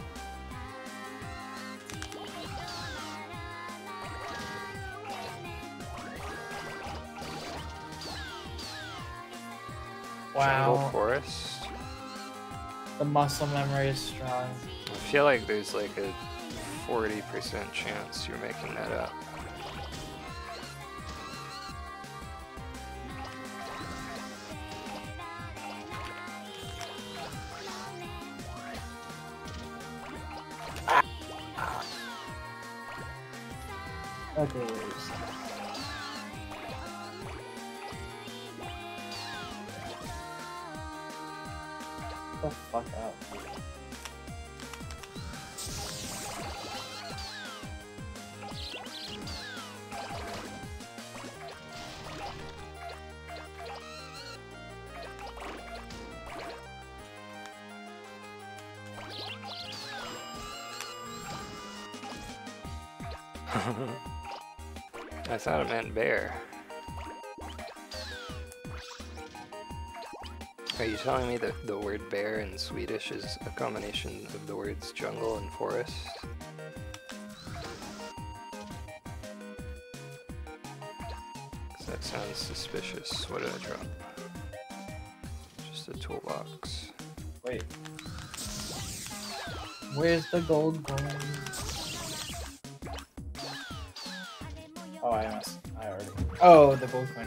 Jungle Wow, Forest. the muscle memory is strong. I feel like there's like a 40% chance you're making that up. Thought it meant bear. Are you telling me that the word bear in Swedish is a combination of the words jungle and forest? that sounds suspicious. What did I drop? Just a toolbox. Wait. Where's the gold coin? Oh, the coin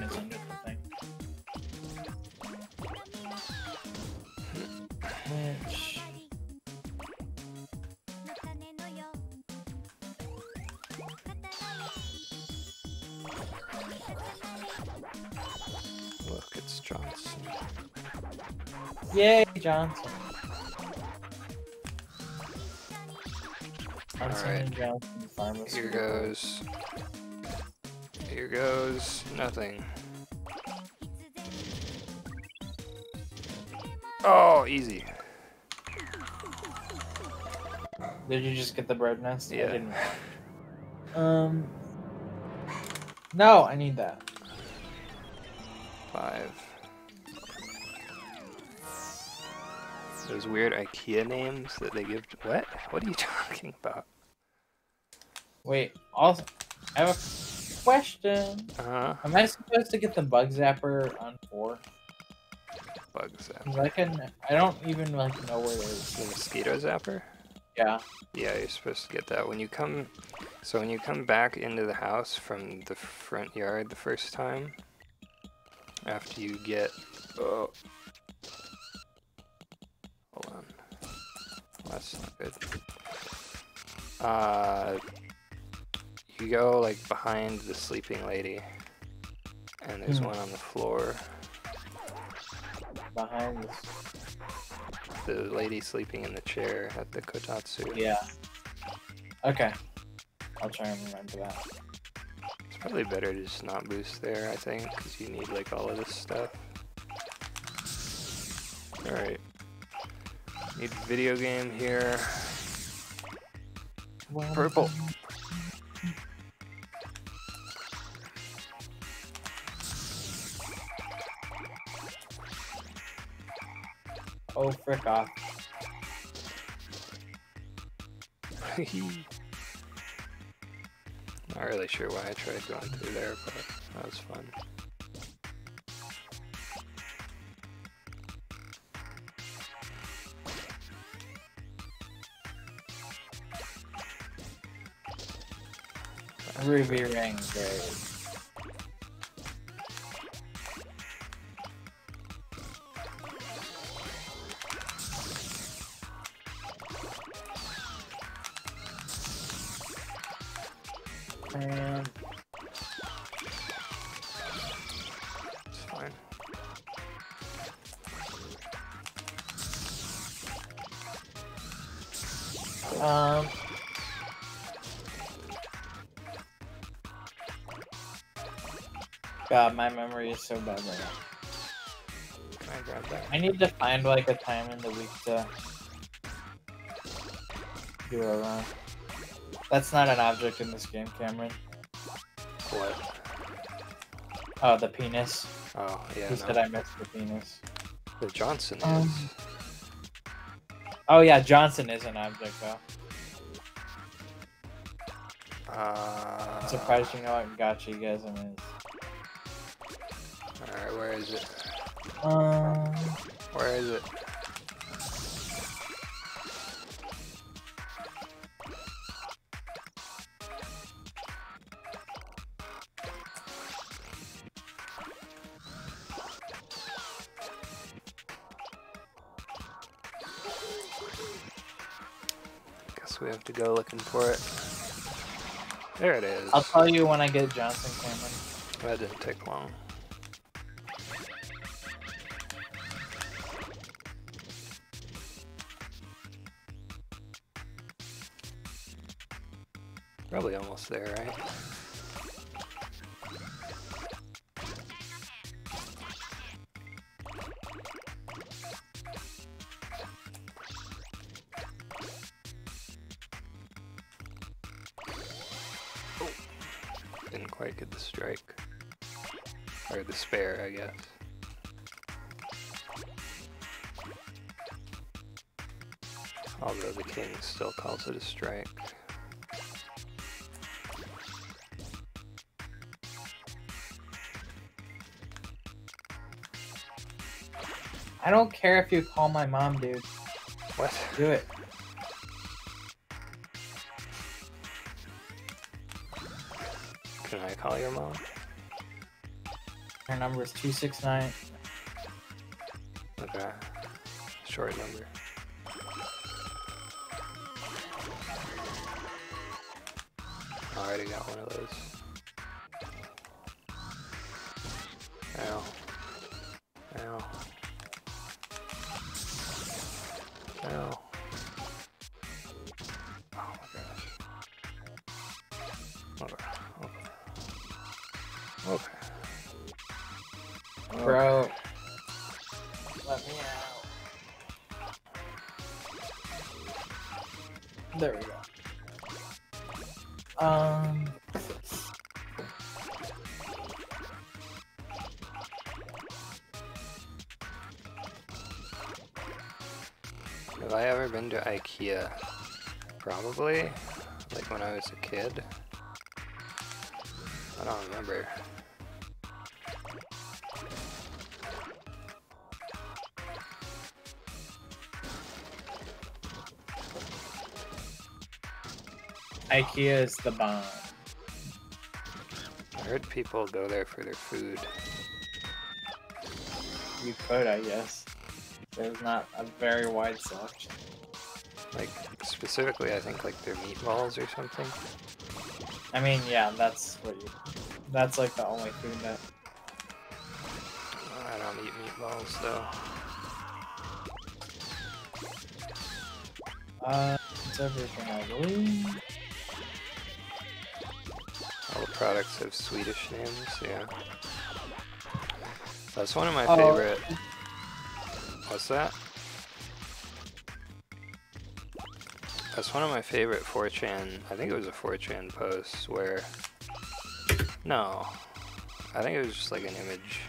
Did you just get the bird nest? I didn't. Um. No, I need that. Five. Those weird IKEA names that they give. To, what? What are you talking about? Wait. Also, I have a question. Uh huh. Am I supposed to get the bug zapper on four? Bug zap. 'Cause I can. I don't even like know where it The mosquito zapper? Yeah. Yeah, you're supposed to get that when you come. So when you come back into the house from the front yard the first time, after you get. Oh. Hold on. That's not good. Uh, you go like behind the sleeping lady, And there's Hmm. one on the floor. Behind this. The lady sleeping in the chair at the Kotatsu. Yeah. Okay. I'll try and remember that. It's probably better to just not boost there, I think, because you need like all of this stuff. Alright. Need video game here. Purple. Oh, frick off. Not really sure why I tried going through there, but that was fun. Ruby ring, great. Is so bad right now. I grab that? I need to find like a time in the week to do a run. That's not an object in this game, Cameron. What? Oh, the penis. Oh, yeah. Who No. said I missed the penis? The Johnson Um, is. Oh yeah, Johnson is an object though. Uh, I'm surprised you know what gotcha guys is. Where is it? Um, Where is it? Guess we have to go looking for it. There it is. I'll tell you when I get Johnson, Cameron. That didn't take long. There, right? Didn't quite get the strike. Or the spare, I guess. Although the king still calls it a strike. I don't care if you call my mom, dude. What? Do it. Can I call your mom? Her number is two six nine. Okay. Short number. IKEA? Probably. Like when I was a kid. I don't remember. IKEA is the bomb. I heard people go there for their food. You could, I guess. There's not a very wide selection. Like, specifically, I think like their meatballs or something. I mean, yeah, that's what you. That's like the only food that balls though. Uh, it's everything, I believe. All the products have Swedish names, yeah. That's one of my Oh. favorite. What's that? That's one of my favorite 4chan, I think it was a 4chan post where, no, I think it was just like an image.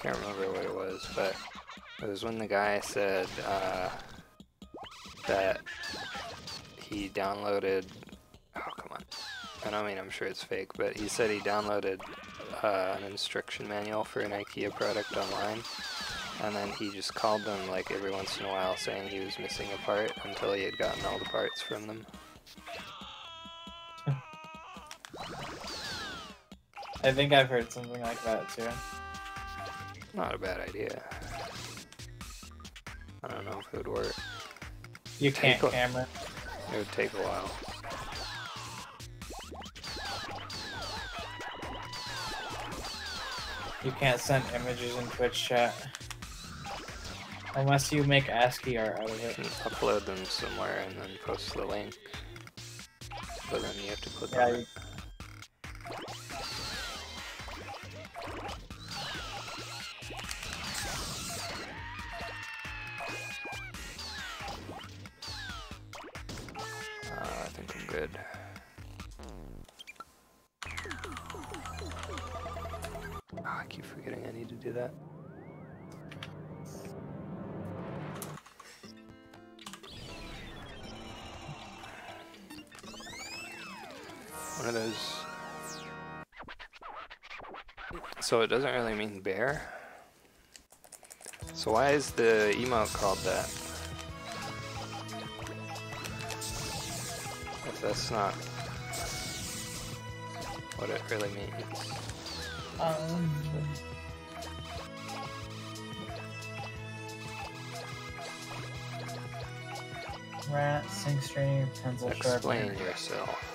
Can't remember what it was, but it was when the guy said uh, that he downloaded, oh come on, I don't mean I'm sure it's fake, but he said he downloaded uh, an instruction manual for an IKEA product online, and then he just called them like every once in a while saying he was missing a part until he had gotten all the parts from them. I think I've heard something like that too. Not a bad idea. I don't know if it would work. You can't camera. It would take a while. You can't send images in Twitch chat. Unless you make ASCII art out of it. You can upload them somewhere and then post the link. But then you have to put Yeah, on So it doesn't really mean bear. So why is the emote called that? If that's not what it really means. Um, rat, sink string, pencil Explain sharpener. yourself.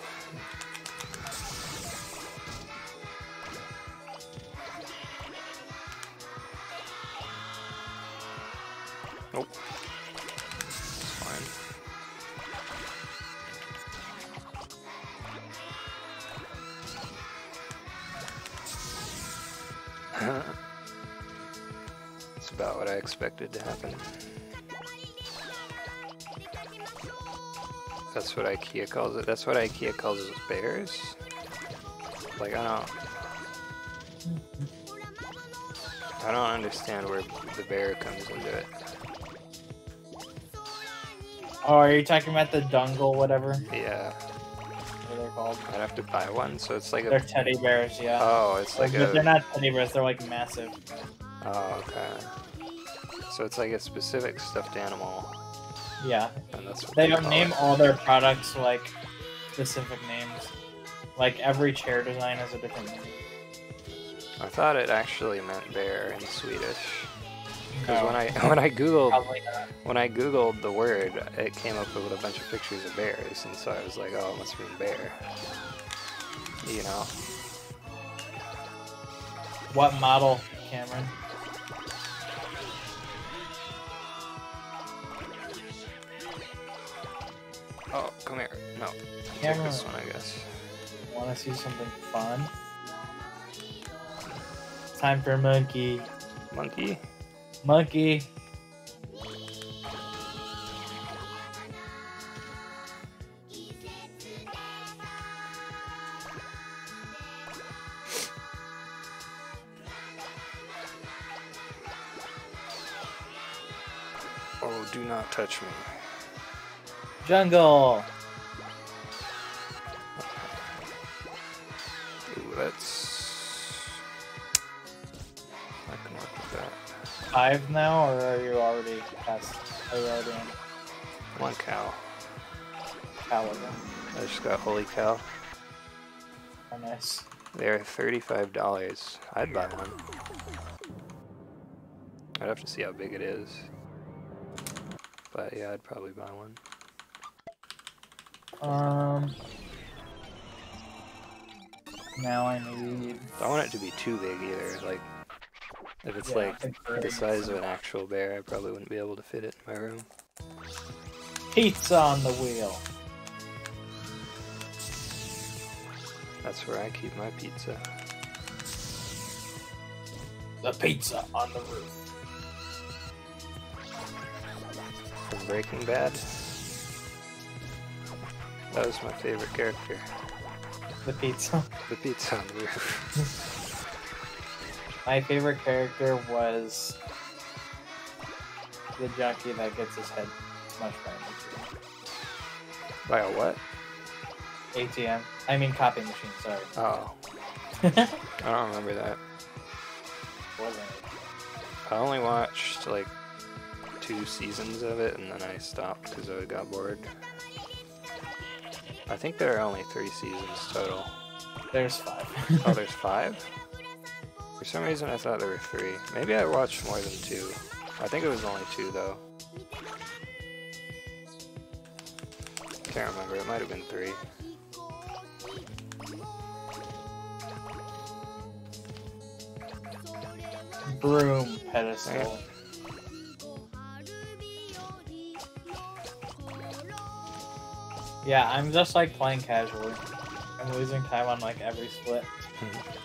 What expected to happen. That's what IKEA calls it. That's what IKEA calls it bears. Like I don't, I don't understand where the bear comes into it. Oh, are you talking about the dungle, whatever? Yeah, What they're called? I'd have to buy one. So it's like They're a. teddy bears, yeah. Oh, it's like but they're not teddy bears, they're like massive. Oh, okay. So it's like a specific stuffed animal, Yeah. and that's what They they don't name it. all their products like specific names. Like every chair design has a different name. I thought it actually meant bear in Swedish. Because No, when I when I googled when I googled the word, it came up with a bunch of pictures of bears, and so I was like, oh, it must mean bear. You know? What model, Cameron? Oh, come here. No, take this one, I guess. Want to see something fun? Time for monkey. Monkey. Monkey. Oh, do not touch me. Jungle. Ooh, that's. I can work with that. Five now, or are you already past? Are you already on One cow. Caliban? I just got holy cow. Oh, nice. They're thirty-five dollars. I'd buy one. I'd have to see how big it is. But yeah, I'd probably buy one. Um. Now I need. Don't want it to be too big either. Like, If it's Yeah, like the size of an actual bear, I probably wouldn't be able to fit it in my room. Pizza on the wheel. That's where I keep my pizza. The pizza on the roof. From Breaking Bad. That was my favorite character. The pizza. The pizza on the roof. My favorite character was the junkie that gets his head smushed by By a what? ATM. I mean copy machine, sorry. Oh, I don't remember that. it? I only watched like two seasons of it and then I stopped because I got bored. I think there are only three seasons total. There's five. Oh, there's five? For some reason I thought there were three. Maybe I watched more than two. I think it was only two though. Can't remember, it might have been three. Broom pedestal. Yeah, I'm just like playing casually. I'm losing time on like every split. Hmm.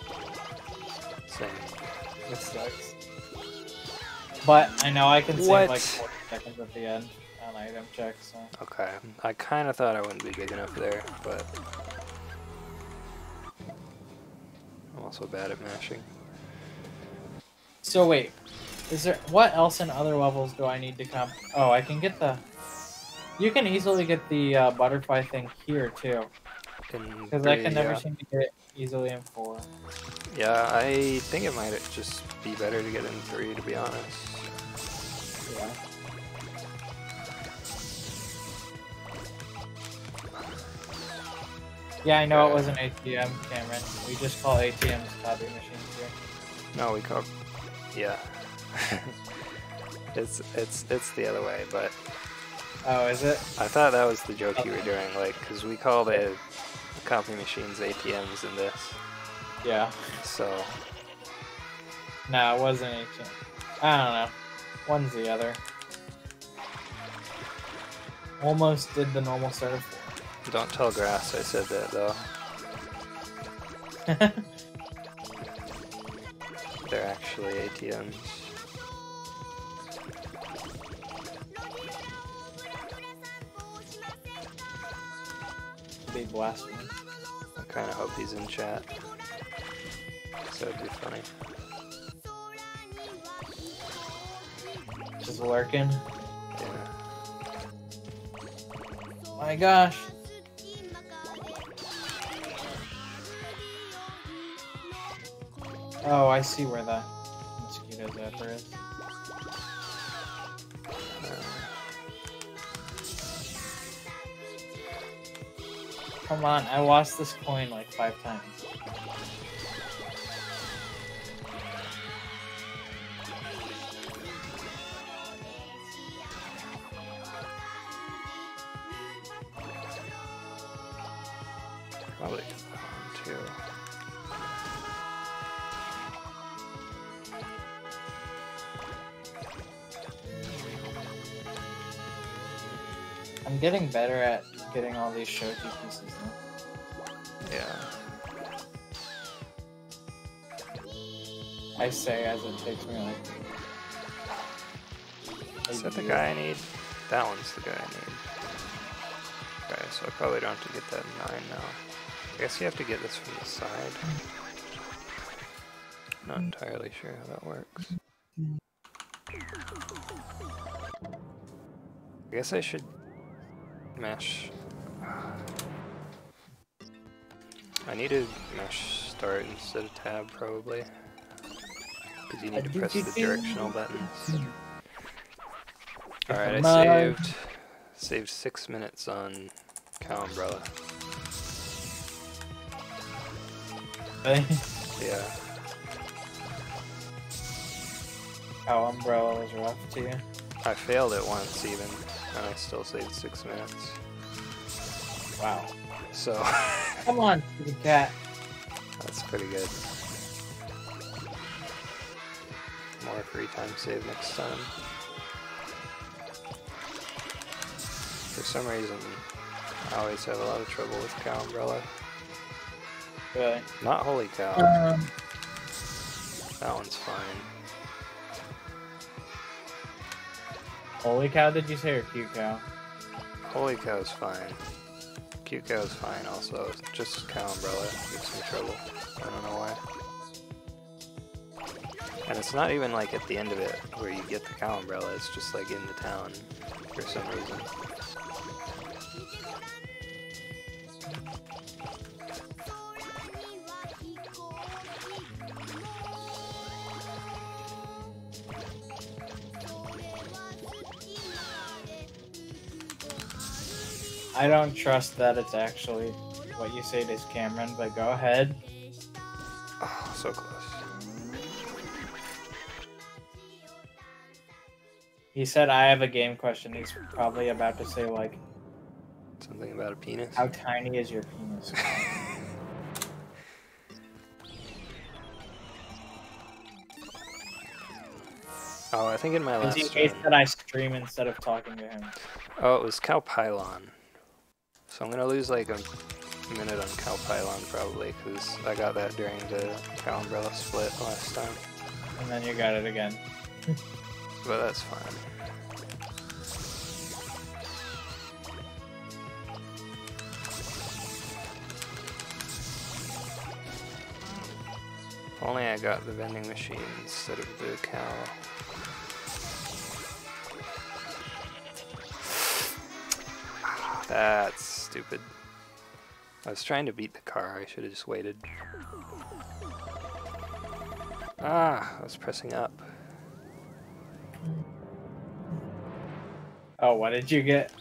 Same. It sucks. But I know I can save like 40 seconds at the end on item checks. So. Okay, I kind of thought I wouldn't be big enough there, but I'm also bad at mashing. so wait, is there what else in other levels do I need to come? Oh, I can get the. You can easily get the uh, butterfly thing here too, because I can never yeah. seem to get it easily in four. Yeah, I think it might just be better to get in three, to be honest. Yeah. Yeah, I know it was an ATM, Cameron. We just call ATMs copy machines here. No, we call. Yeah. it's it's it's the other way, but Oh, is it? I thought that was the joke you were doing, like, because we call the copy machines ATMs in this. Yeah. So No, it wasn't ATM. I don't know. One's the other. Almost did the normal serve. don't tell grass I said that though. They're actually ATMs. Big blasphemy. I kind of hope he's in chat. So it'd be funny. Just lurking. Yeah. My gosh. Oh, I see where the mosquito zapper is. Come on, I lost this coin like five times. Probably too. I'm getting better at getting all these pieces now. Yeah. I say as it takes me like. Is that the guy I need? That one's the guy I need. Okay, so I probably don't have to get that 9 now. I guess you have to get this from the side. Not entirely sure how that works. I guess I should mash. I need to mash start instead of tab probably. Because you need to press the directional buttons. Alright, I saved saved six minutes on Cow Umbrella. Yeah. How umbrella was rough to you. I failed it once even, and I still saved six minutes. Wow. So Come on, stupid cat. that's pretty good. more free time save next time. For some reason, I always have a lot of trouble with Cow Umbrella. Really? Not Holy Cow. Um, That one's fine. holy cow, did you say, or cute cow? Holy Cow's fine. Cute is fine also. Just Cow Umbrella gives me trouble. I don't know why. And it's not even like at the end of it where you get the Cow Umbrella, it's just like in the town for some reason. I don't trust that it's actually what you say it is, Cameron, but go ahead. Oh, so close. He said, I have a game question. He's probably about to say, like, Something about a penis. how tiny is your penis? Oh, I think in my last he hates that I stream instead of talking to him. Oh, it was Cow Pylon. So I'm gonna lose like a minute on Cow Pylon probably, because I got that during the Cow Umbrella split last time. And then you got it again. But that's fine. If only I got the vending machine instead of the cow. That's stupid. I was trying to beat the car, I should have just waited. Ah, I was pressing up. Oh, what did you get?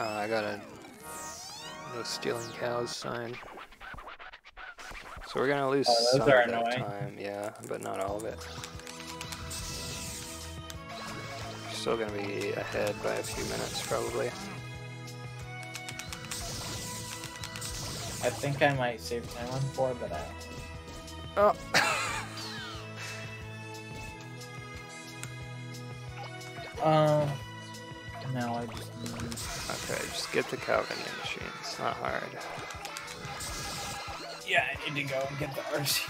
Uh, I got a no stealing cows sign. So we're gonna lose Oh, some of that time, yeah, but not all of it. Still gonna be ahead by a few minutes probably. I think I might save time on four, but I Oh. Um, no, I just need... okay, just get the cow vending machine. It's not hard. Yeah, I need to go and get the RC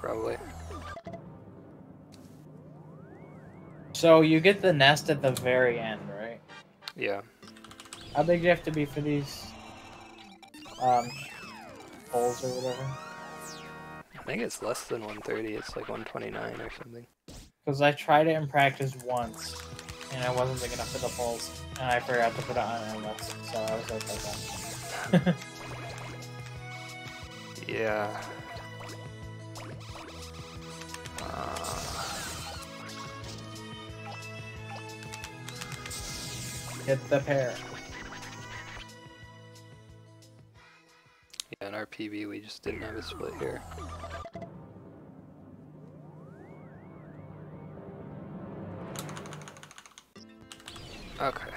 probably. So you get the nest at the very end, right? Yeah. How big do you have to be for these um holes or whatever? I think it's less than 130. It's like 129 or something. Because I tried it in practice once, and I wasn't big enough for the poles, and I forgot to put it on MS, so I was like, okay. Yeah. Hit the pair. yeah, in our PB we just didn't have a split here. Okay,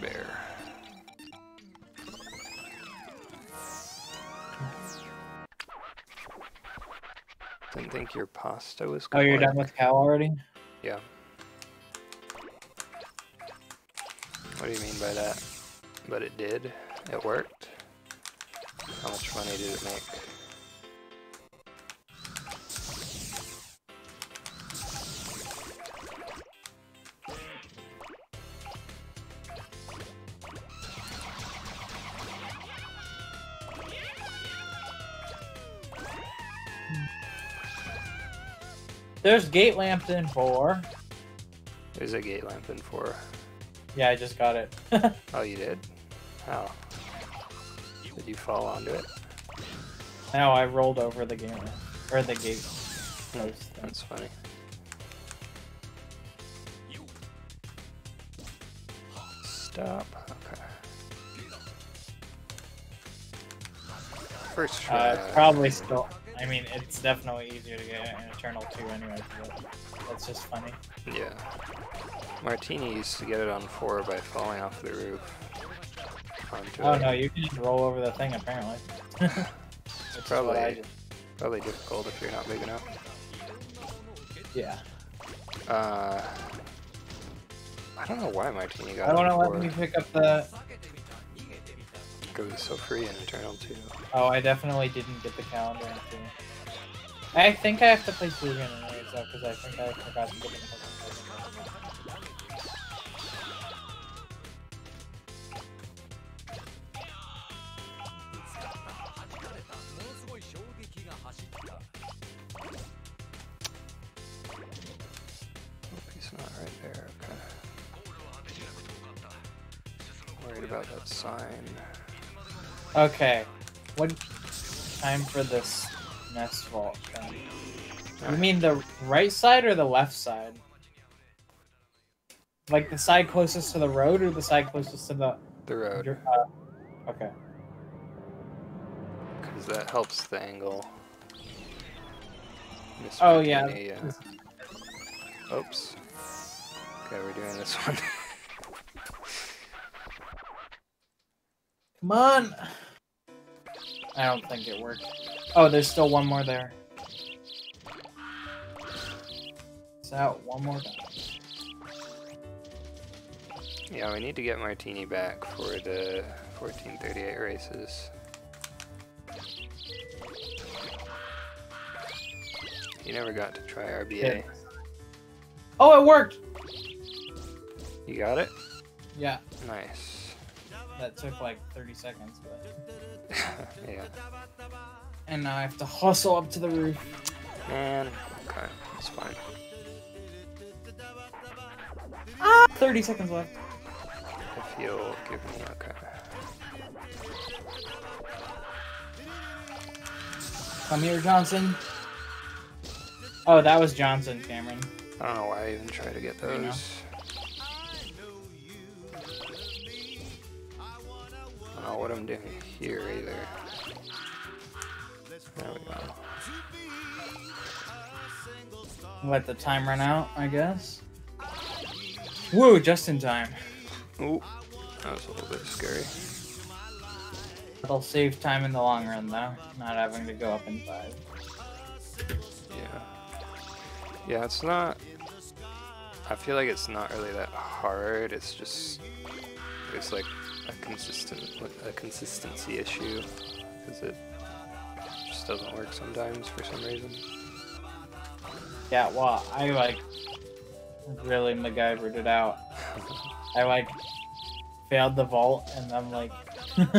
bear. Didn't think your pasta was Oh, you're done with cow already? Yeah. What do you mean by that? But it did. It worked. How much money did it make? There's gate lamps in four. There's a gate lamp in four. Yeah, I just got it. Oh, you did? How? Did you fall onto it? no, I rolled over the game or the gate post. That's funny. Stop. Okay. First try. Uh, probably still. I mean, it's definitely easier to get an Eternal 2 anyway, but that's just funny. Yeah. Martini used to get it on four by falling off the roof. Oh it. no, you can just roll over the thing apparently. What Probably. Probably difficult if you're not big enough. Yeah. Uh, I don't know why Martini got I it want to on let four. me pick up the. It's so free in Eternal too. Oh, I definitely didn't get the calendar. Too. I think I have to play Fugan anyways though, because I think I forgot to get the Oh, Okay. What time for this nest vault thing? You mean the right side or the left side? Like the side closest to the road or the side closest to the. The road, Uh, okay. because that helps the angle. Miss Oh, yeah. Yeah. Oops. Okay, we're doing this one. Come on! I don't think it worked. Oh, there's still one more there. It's out one more time. yeah, we need to get Martini back for the 1438 races. You never got to try RBA. Yeah. Oh, it worked! You got it? Yeah, Nice. That took like 30 seconds, but. yeah. And now I have to hustle up to the roof. Man, okay, it's fine. Ah! 30 seconds left. If you'll give me, okay. Come here, Johnson. Oh, that was Johnson, Cameron. I don't know why I even try to get You know. Know what I'm doing here either. There we go. Let the time run out, I guess. Woo, just in time. Ooh, that was a little bit scary. It'll save time in the long run, though, not having to go up in five. Yeah. Yeah, it's not. I feel like it's not really that hard. It's just it's like a consistent a consistency issue because it just doesn't work sometimes for some reason. Yeah, well, I like really MacGyvered it out. I like failed the vault, and I'm like,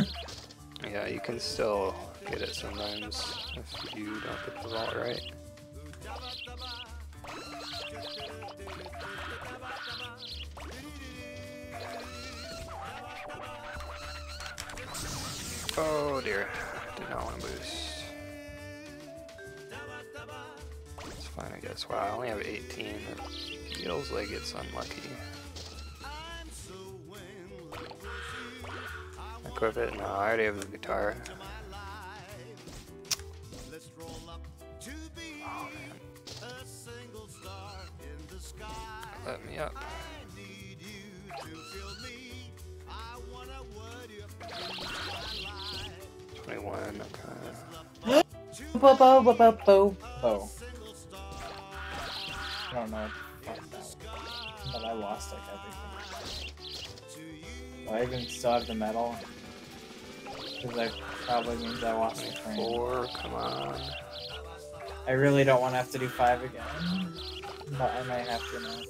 Yeah, you can still get it sometimes if you don't get the vault right. Oh dear, did not want to boost. It's fine, I guess. Wow, I only have 18. It feels like it's unlucky. Equip it? No, I already have the guitar. Oh. Let me up. Twenty-one. Okay. bo bo bo bo bo bo. I don't know what the fuck that but I lost like everything. Do I even still have the medal? Because that probably means I lost the frame. Twenty-four. Come on. I really don't want to have to do five again, but I might have to now.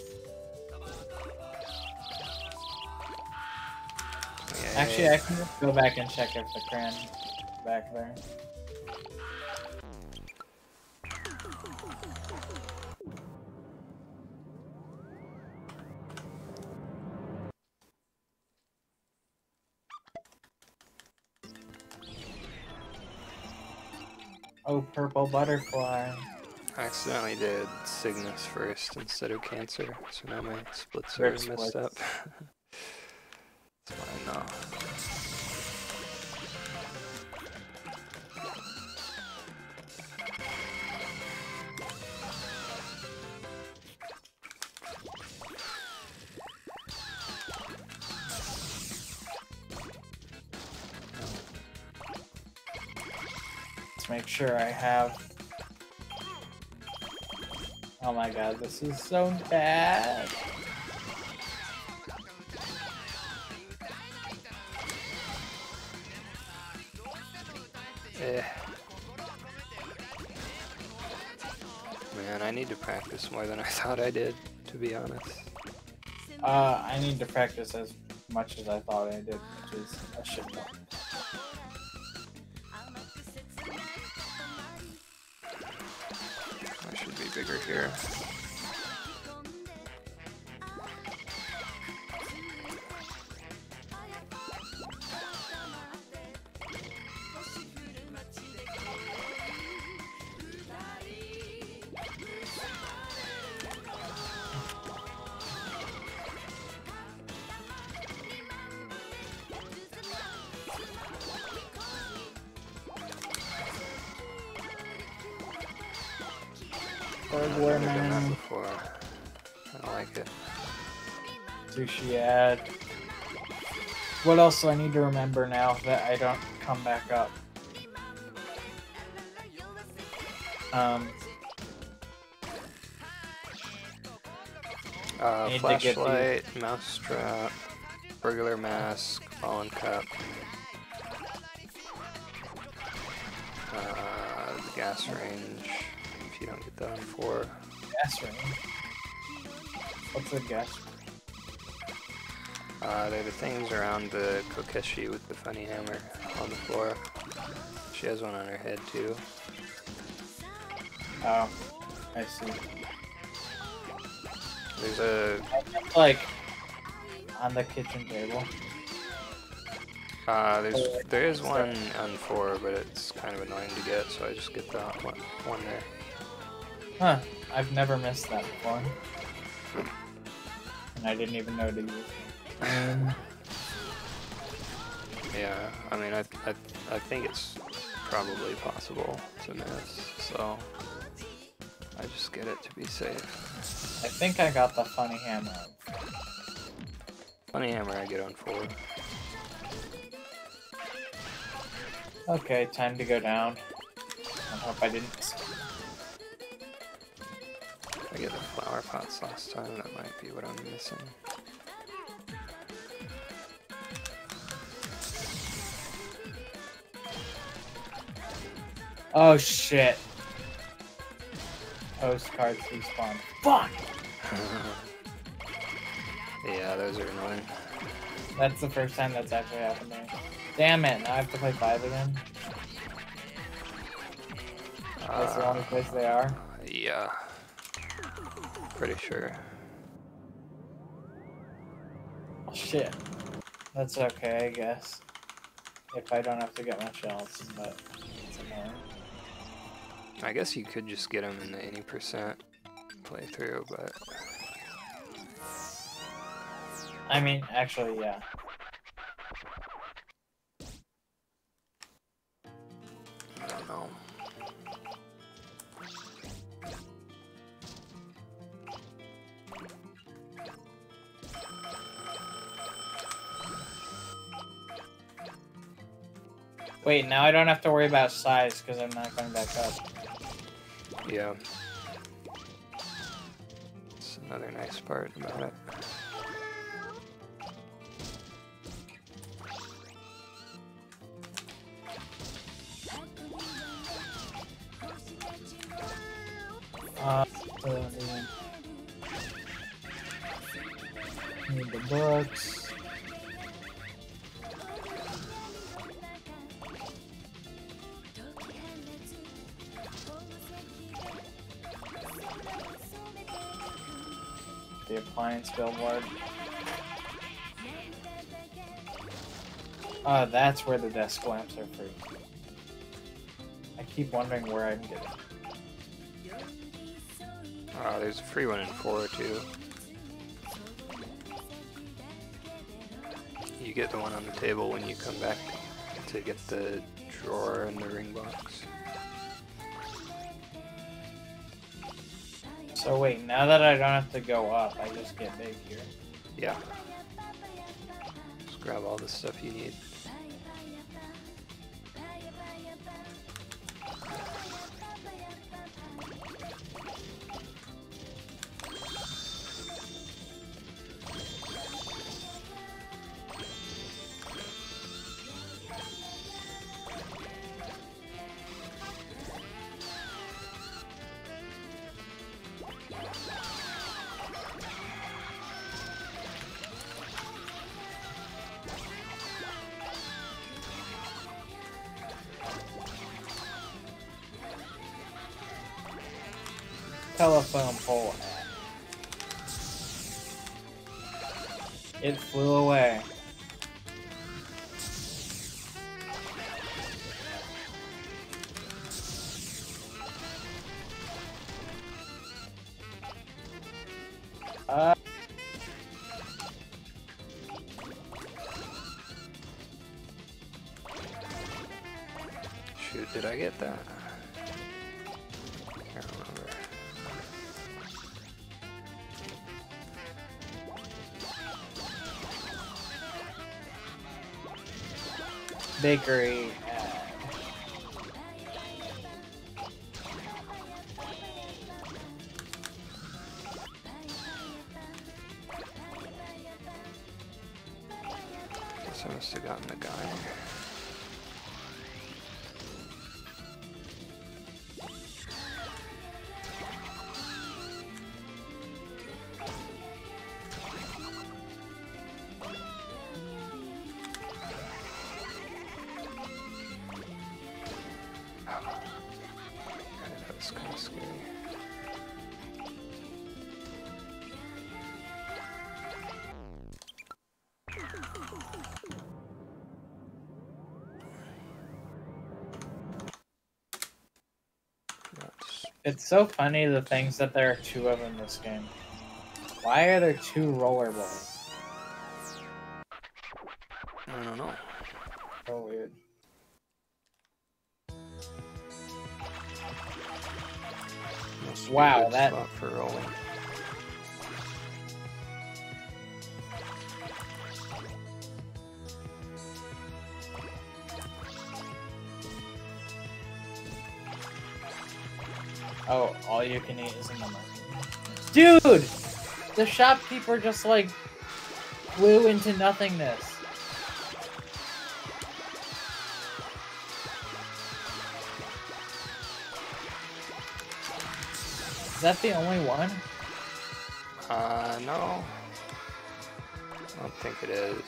Actually, I can just go back and check if the cran's back there. Oh, purple butterfly. I accidentally did Cygnus first instead of Cancer, so now my splits are messed up. it's fine now. Make sure I have. Oh my god, this is so bad. Eh. Man, I need to practice more than I thought I did, to be honest. Uh, I need to practice as much as I thought I did, which is a shit bigger here. Else I need to remember now that I don't come back up? Um, Uh, Need to get flashlight, mousetrap, burglar mask, fallen cup. Uh, the gas range. If you don't get that on four. gas range? What's a gas? Uh, they're the things around the Kokeshi with the funny hammer on the floor. She has one on her head too. Oh, I see. There's a Like, on the kitchen table. uh, there's there is one on four, but it's kind of annoying to get, so I just get that one one there. Huh, I've never missed that one. And I didn't even know to use it. Um, Yeah, I mean, I, I, I think it's probably possible to miss, so I just get it to be safe. I think I got the funny hammer. Funny hammer, I get on four. Okay, time to go down. I hope I didn't. I get the flower pots last time, that might be what I'm missing. Oh shit. Postcards respawn. Fuck! yeah, those are annoying. That's the first time that's actually happened to me. Damn it, now I have to play 5 again. That's the only Uh, place they are. yeah. Pretty sure. Oh, shit. That's okay, I guess. If I don't have to get much else, but it's annoying. I guess you could just get them in the any percent playthrough, but I mean, actually, yeah. I don't know. Wait, now I don't have to worry about size because I'm not going back up. Yeah. It's another nice part about it. Uh, then- need the books. The appliance billboard. Uh, that's where the desk lamps are free. I keep wondering where I can get it. Oh, there's a free one in 4 too. You get the one on the table when you come back to get the drawer and the ring box. So wait, now that I don't have to go up, I just get big here. Yeah. Just grab all the stuff you need. I get that? Bakery It's so funny the things that there are two of in this game. Why are there two rollerblades? I don't know. So weird. Wow, that- for rolling. All you can eat is in the market. Dude! The shopkeeper just like flew into nothingness. Is that the only one? Uh, no. I don't think it is.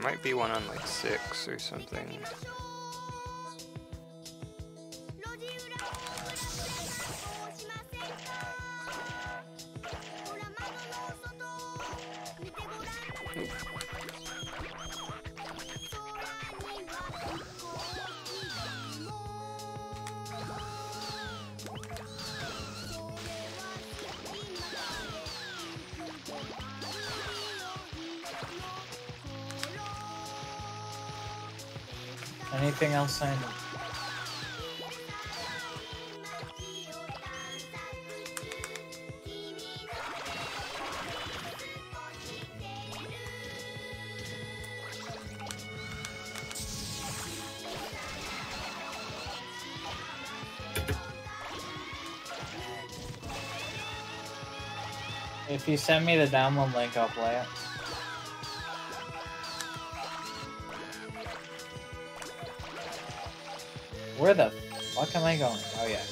There might be one on like six or something. Anything else? If you send me the download link, I'll play it. Where the fuck am I going? Oh yeah,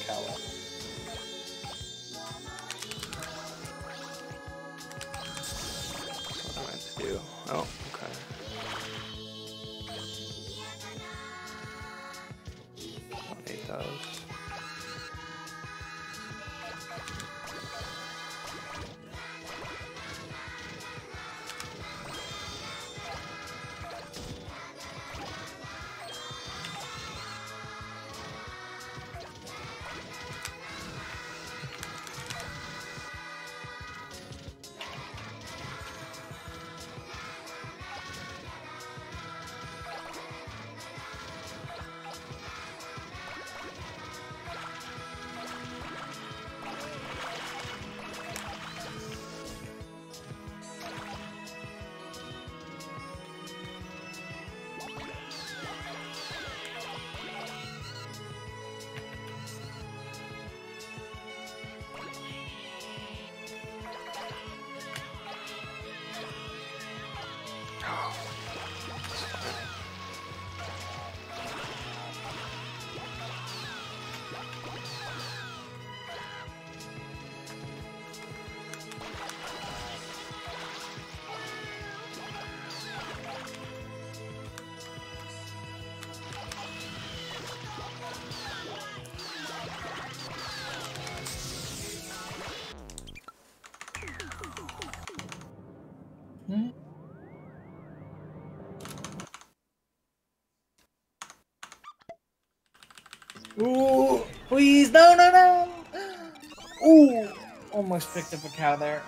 almost picked up a cow there.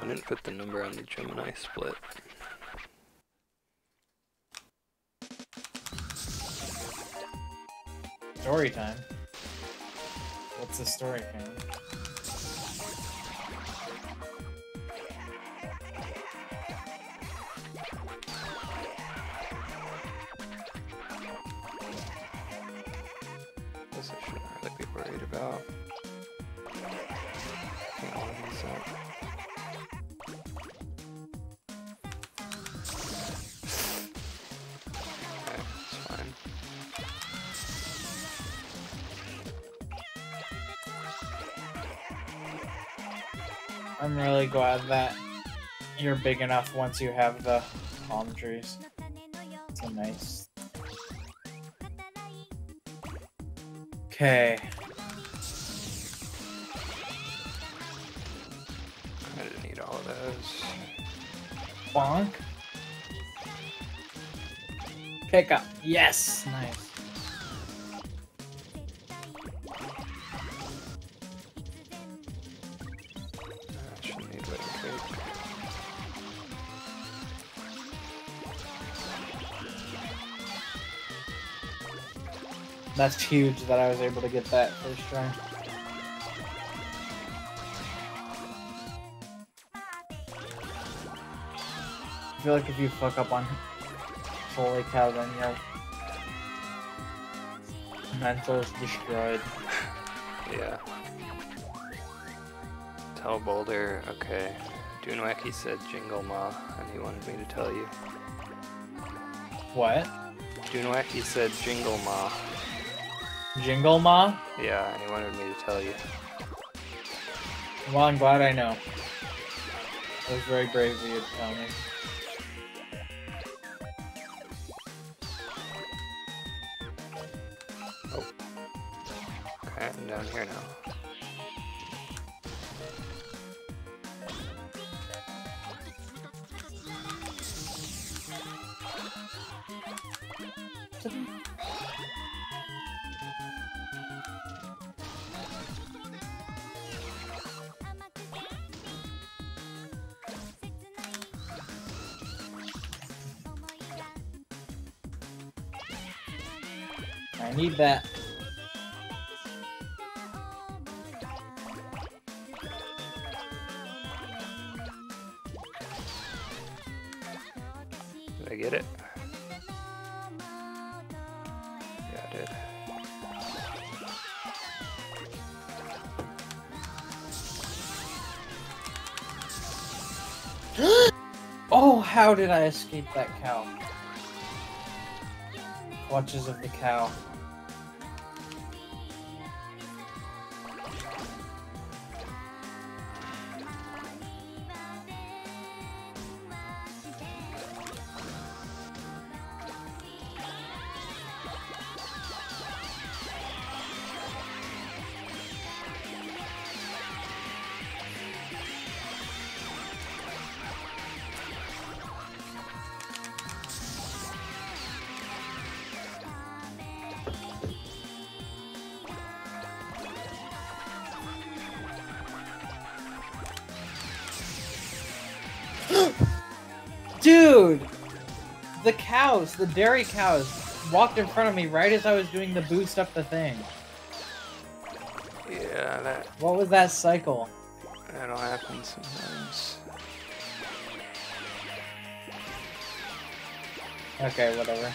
I didn't put the number on the Gemini split. Story time. What's the story, Cam? Glad that you're big enough once you have the palm trees. It's a nice. Okay. I didn't need all of those. Bonk. Pick up. Yes. Nice. That's huge that I was able to get that first try. I feel like if you fuck up on Holy Cow, then your mental is destroyed. Yeah. Tell Boulder, okay. Dunwacky said Jingle Ma, and he wanted me to tell you. What? Dunwacky said Jingle Ma, Jingle Ma? yeah, and he wanted me to tell you. Well, I'm glad I know. It was very brave of you to tell me. How did I escape that cow? Clutches of the cow. Cows, the dairy cows, walked in front of me right as I was doing the boost up the thing. Yeah, that What was that cycle? that'll happen sometimes. Okay, whatever.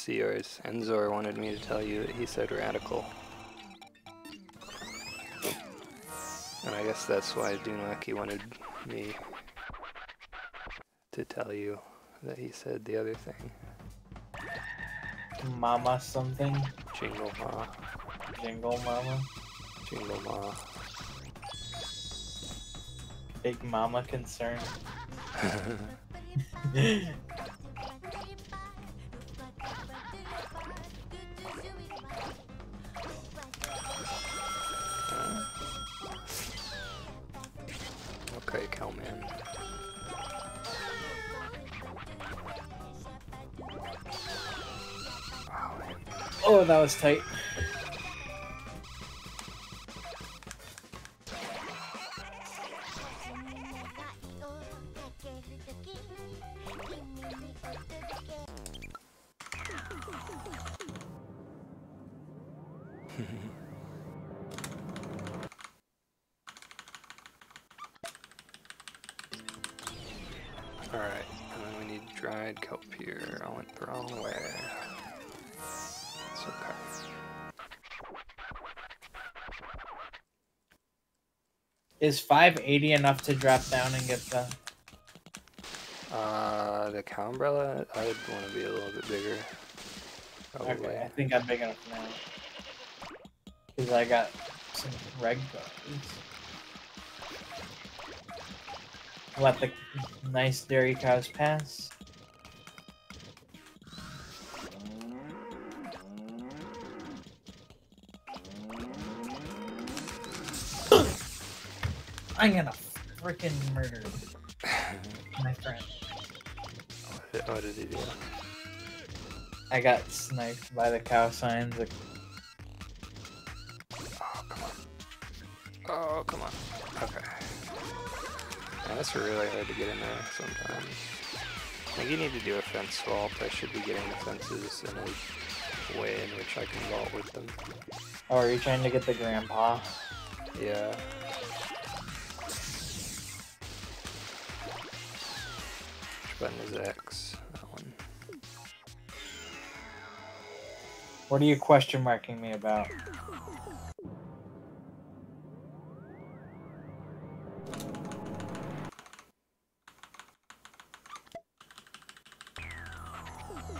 Sorry, I see yours. Enzor wanted me to tell you that he said radical. And I guess that's why Dunwaki wanted me to tell you that he said the other thing. Mama something. Jingle Ma. Jingle mama. Jingle Ma. Big mama concern. that was tight. Is 580 enough to drop down and get the? Uh, the cow umbrella, I would want to be a little bit bigger. Probably. Okay, I think I'm big enough now. Cause I got some reg guards. Let the nice dairy cows pass. I'm gonna freaking murder my friend. What did, he do? I got sniped by the cow signs. Like, Oh, come on. Oh, come on. Okay. Yeah, that's really hard to get in there sometimes. I think you need to do a fence vault. I should be getting the fences in a way in which I can vault with them. oh, are you trying to get the grandpa? Yeah. What are you question marking me about?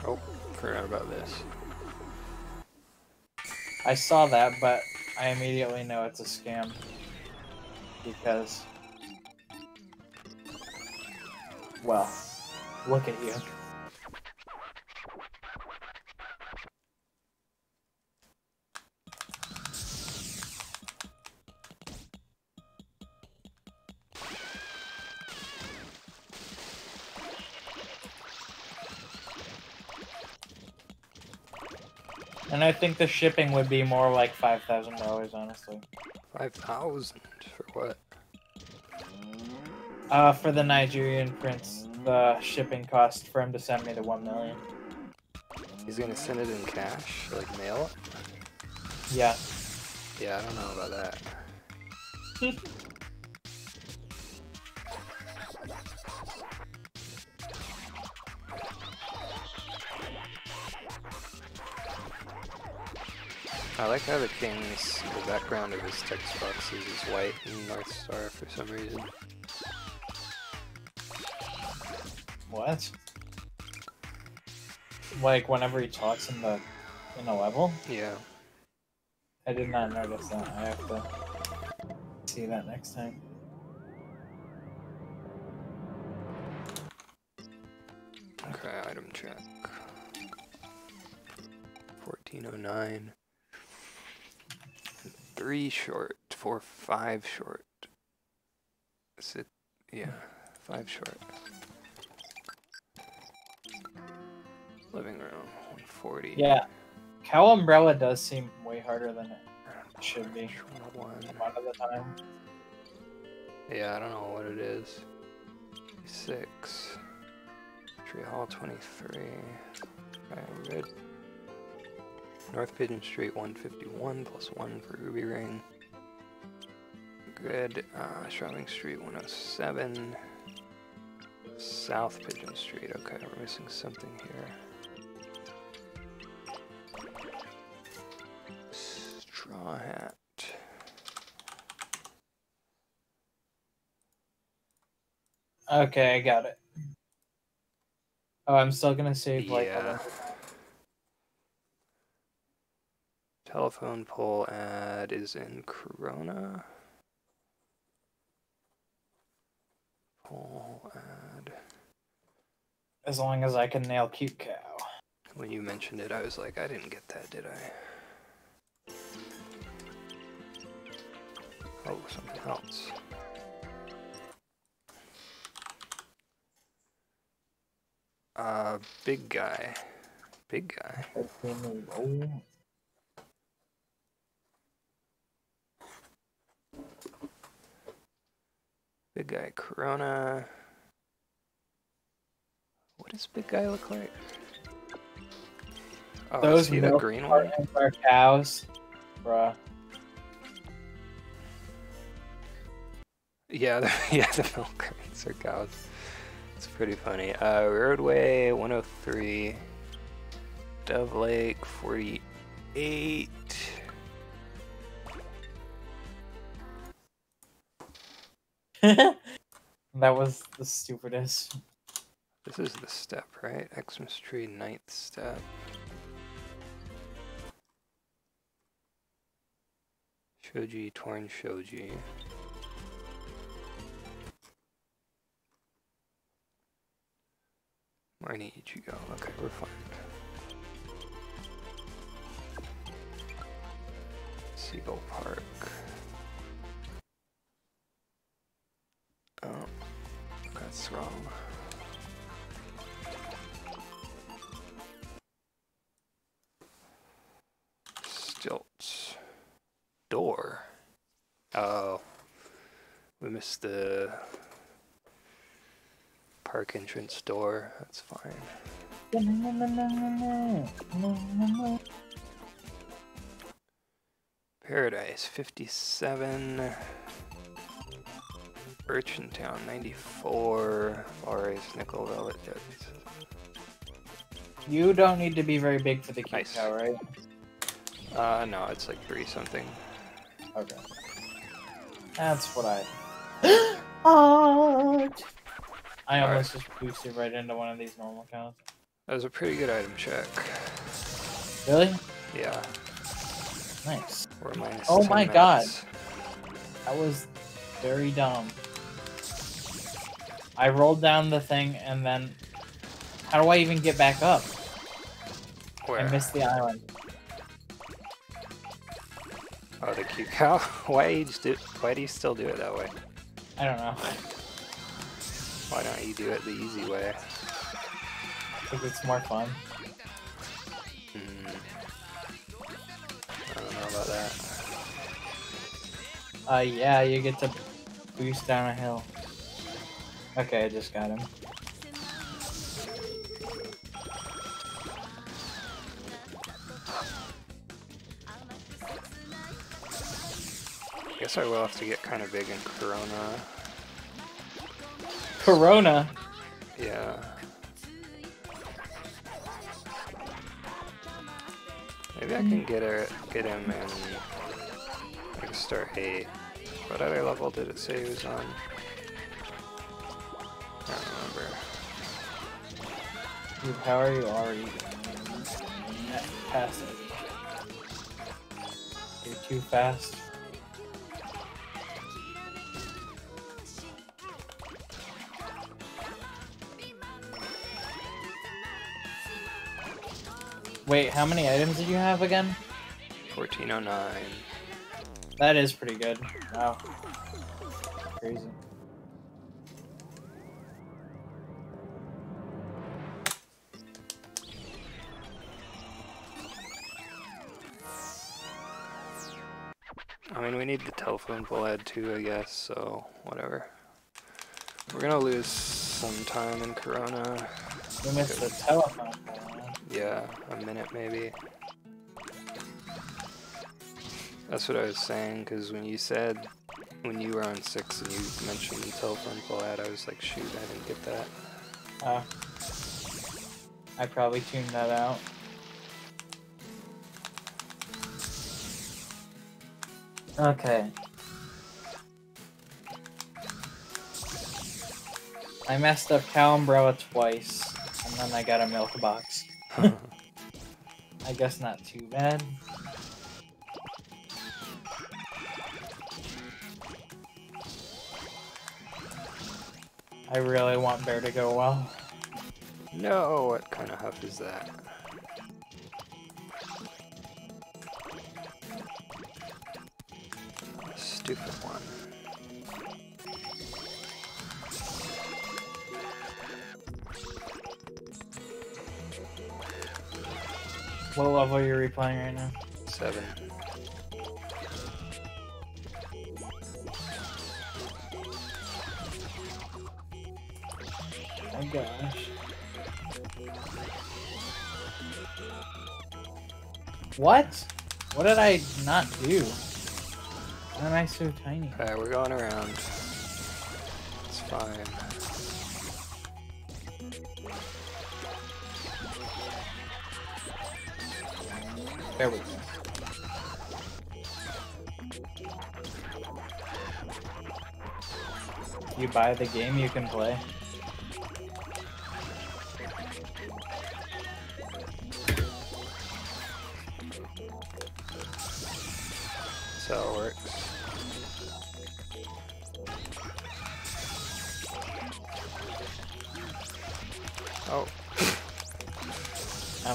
Oh, forgot about this. I saw that, but I immediately know it's a scam. Because. Well, look at you. Think the shipping would be more like five thousand dollars, honestly. 5,000 for what? Uh, for the Nigerian prince, the shipping cost for him to send me the one million. He's gonna send it in cash? Like mail it? Yeah. Yeah, I don't know about that. I like how the king's the background of his text boxes is white and North Star for some reason. What? Like whenever he talks in the in a level? Yeah. I did not notice that. I have to see that next time. Okay, item check. 1409. Three short, four, five short. Is it? Yeah, five short. Living room, 140. Yeah. Cow umbrella does seem way harder than it should be. 101. a lot of the time. Yeah, I don't know what it is. Six. Tree Hall 23. Okay, we're good. North Pigeon Street 151 plus 1 for Ruby Ring. Good. Uh, Shopping Street 107. South Pigeon Street. Okay, we're missing something here. Straw Hat. Okay, I got it. Oh, I'm still gonna save like yeah. Telephone pole ad is in Corona. Pole ad. As long as I can nail cute cow. When you mentioned it, I was like, I didn't get that, did I? Oh, something else. Uh, big guy. Big guy. Big guy Corona. What does big guy look like? Oh, Those is he the green one? are cows, bruh. Yeah, the, yeah, the milk crates are cows. It's pretty funny. Uh, Roadway 103, Dove Lake 48. that was the stupidest. This is the step, right? Xmas tree ninth step. Shoji, torn shoji. Marnie Ichigo. Okay, we're fine. Seagull Park. That's wrong. Stilts. Door. Oh. We missed the park entrance door. That's fine. Paradise 57. Urchin Town 94. Flores Nickel Velvet Jets. You don't need to be very big for the cute Nice. cow, right? Uh, no, it's like three something. Okay. That's what I. Art. I almost just boosted right into one of these normal cows. That was a pretty good item check. Really? Yeah, Nice. Oh 10 my God. That was very dumb. I rolled down the thing and then. How do I even get back up? Where? I missed the island. Oh, the cute cow. why do? Why do you still do it that way? I don't know. Why don't you do it the easy way? Because it's more fun. Hmm. I don't know about that. Uh, yeah, you get to boost down a hill. Okay, I just got him. Guess I will have to get kind of big in Corona. Corona. Yeah. Maybe I can get her, get him in like start eight. What other level did it say he was on? Dude, how are you already at past it? You're too fast. Wait, how many items did you have again? 1409. That is pretty good. Wow. Crazy. Need the telephone pole ad too, I guess, so whatever. We're gonna lose some time in Corona. You missed the telephone. Yeah, a minute maybe. That's what I was saying, because when you said, when you were on 6 and you mentioned the telephone pole ad, I was like, shoot, I didn't get that. Oh. I probably tuned that out. Okay. I messed up Cow Umbrella twice, and then I got a milk box. I guess not too bad. I really want Bear to go well. no, what kind of huff is that? One. What level are you replaying right now? Seven. Oh gosh. What? What did I not do? Why am I so tiny? Alright, we're going around. It's fine. There we go. You buy the game you can play. So it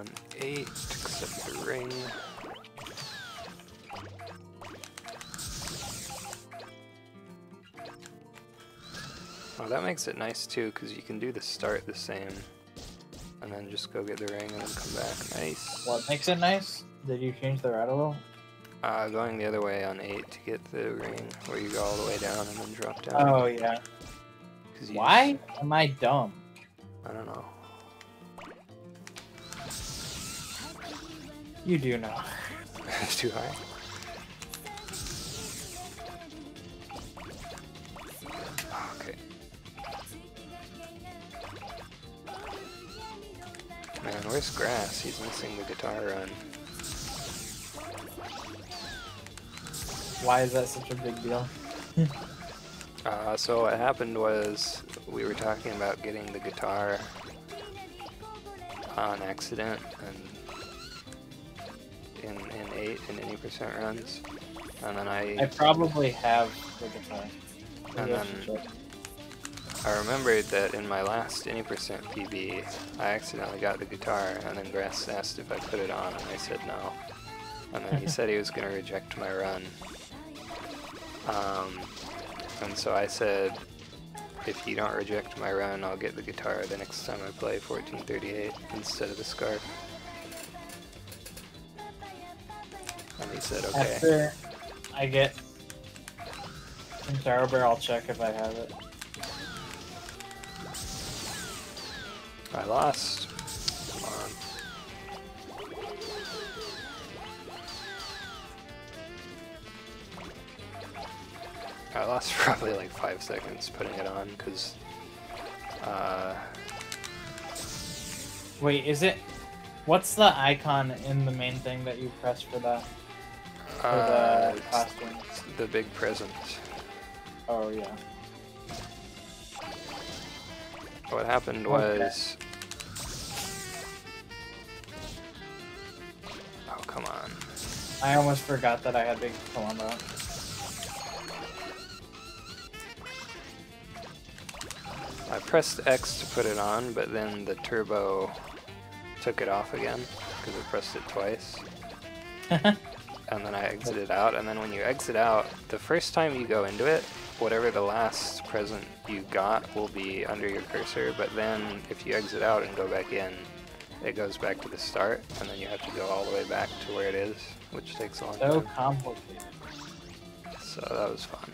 on 8 except the ring. Oh, that makes it nice too, because you can do the start the same. And then just go get the ring and then come back. Nice. What makes it nice? Did you change the route a little? Uh, going the other way on 8 to get the ring, where you go all the way down and then drop down. Oh yeah. Why am I dumb? You do know. it's too high. Okay. Man, where's Grass? He's missing the guitar run. Why is that such a big deal? Uh, so what happened was we were talking about getting the guitar on accident and in in eight in any percent runs, and then I I probably have the guitar. I And check. I remembered that in my last any percent PB I accidentally got the guitar, and then Grass asked if I put it on, and I said no, and then he said he was gonna reject my run. Um, and so I said, if you don't reject my run, I'll get the guitar the next time I play 1438 instead of the scarf. He said, okay. After I get Taro Bear, I'll check if I have it. I lost. Come on. I lost probably like five seconds putting it on because uh, Wait, is it? What's the icon in the main thing that you press for that? Uh, the the big present. Oh yeah. What happened Okay. was. Oh come on! I almost forgot that I had Big Columbo. I pressed X to put it on, but then the turbo took it off again because I pressed it twice. and then I exited out, and then when you exit out, the first time you go into it, whatever the last present you got will be under your cursor, but then if you exit out and go back in, it goes back to the start, and then you have to go all the way back to where it is, which takes a long So time. complicated. So that was fun.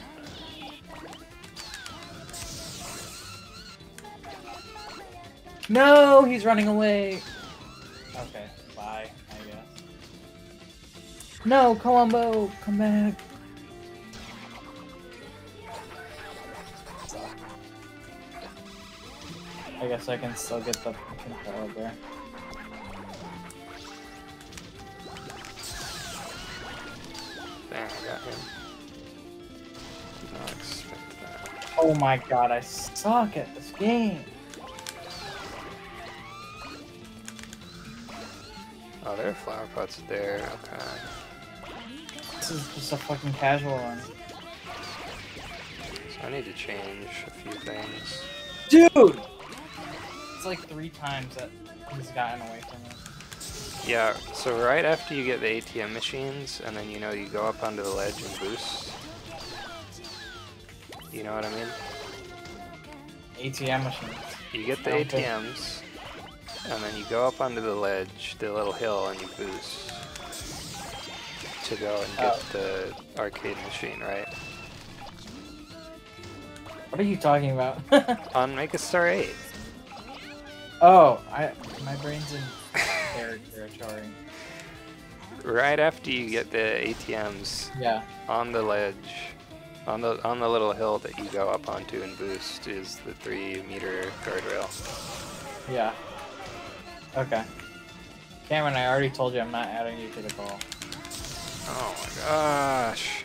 No, he's running away. Okay, bye, I guess. No, Columbo, come back. I guess I can still get the control there. Bang, I got him. Did not expect that. Oh my god, I suck at this game. Oh, there are flower pots there. Okay. This is just a fucking casual one. So I need to change a few things. Dude! It's like three times that he's gotten away from me. Yeah, so right after you get the ATM machines, and then you know you go up onto the ledge and boost. You know what I mean? ATM machines. You get the Okay. ATMs, and then you go up onto the ledge, the little hill, and you boost to go and get Oh. the arcade machine, right? What are you talking about? On Make a Star 8. oh, I my brain's in territory. Right after you get the ATMs Yeah. on the ledge, on the on the little hill that you go up onto and boost is the three meter guardrail. Yeah. Okay. Cameron, I already told you I'm not adding you to the call. Oh my gosh.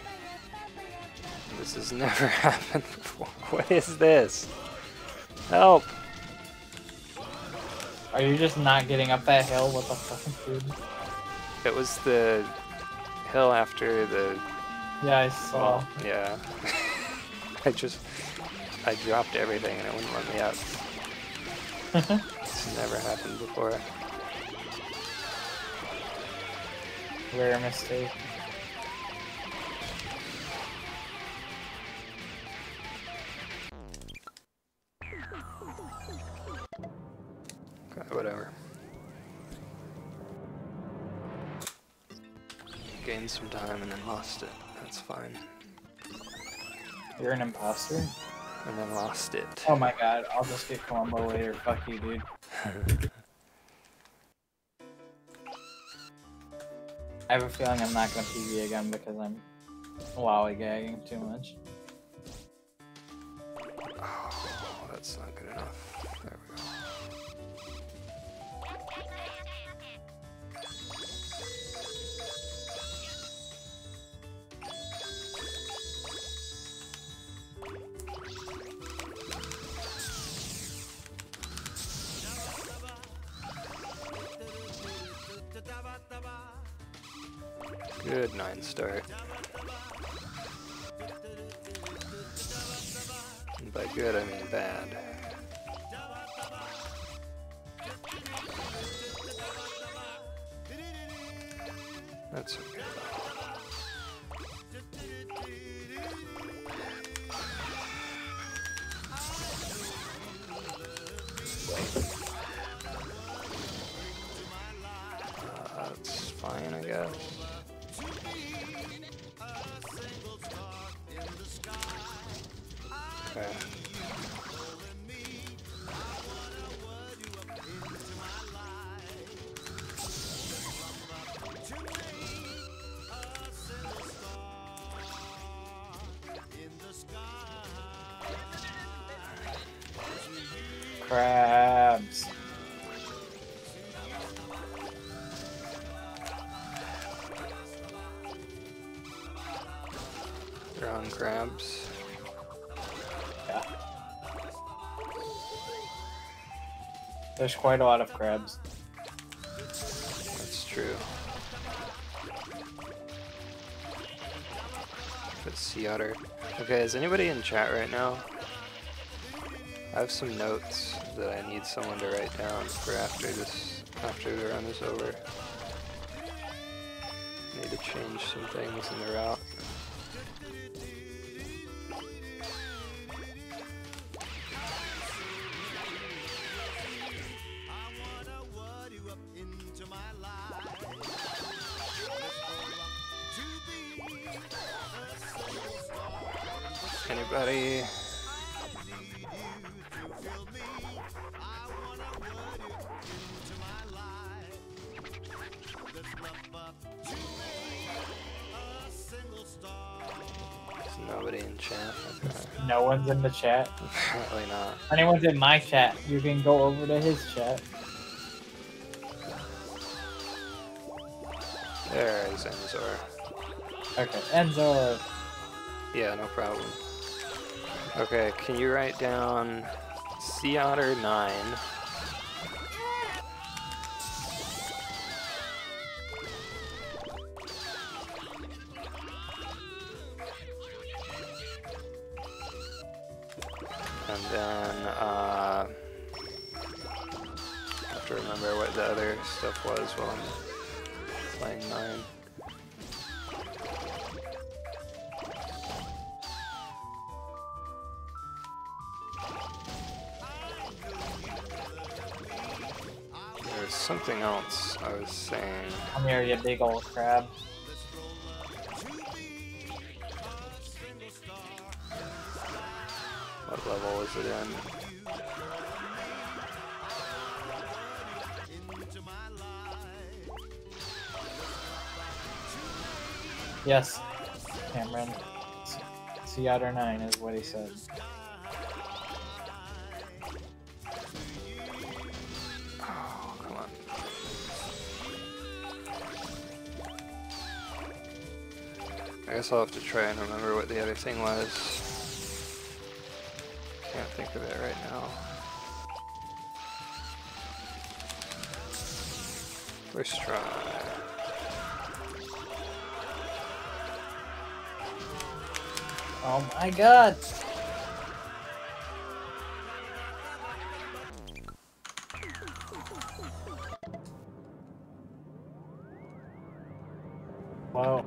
This has never happened before. What is this? Help! Are you just not getting up that hill? What the fuck, dude? It was the hill after the. Yeah, I saw. Well, yeah. I just. I dropped everything and it wouldn't let me up. It's never happened before. Rare mistake. Whatever. Gained some time and then lost it. That's fine. You're an imposter? And then lost it. Oh my god, I'll just get Columbo later. Fuck you, dude. I have a feeling I'm not gonna PB again because I'm lollygagging too much. Oh, that's not good There's quite a lot of crabs. That's true. But sea otter. Okay, is anybody in chat right now? I have some notes that I need someone to write down for after this, after the run is over. Need to change some things in the route. In the chat. Apparently not. Anyone's in my chat, you can go over to his chat. There is Enzor. Okay, Enzo. Yeah, no problem. Okay, can you write down Sea Otter 9? Yes, Cameron. Sea Otter 9 is what he said. Oh, come on. I guess I'll have to try and remember what the other thing was. Can't think of it right now. First try. Oh my god! Wow.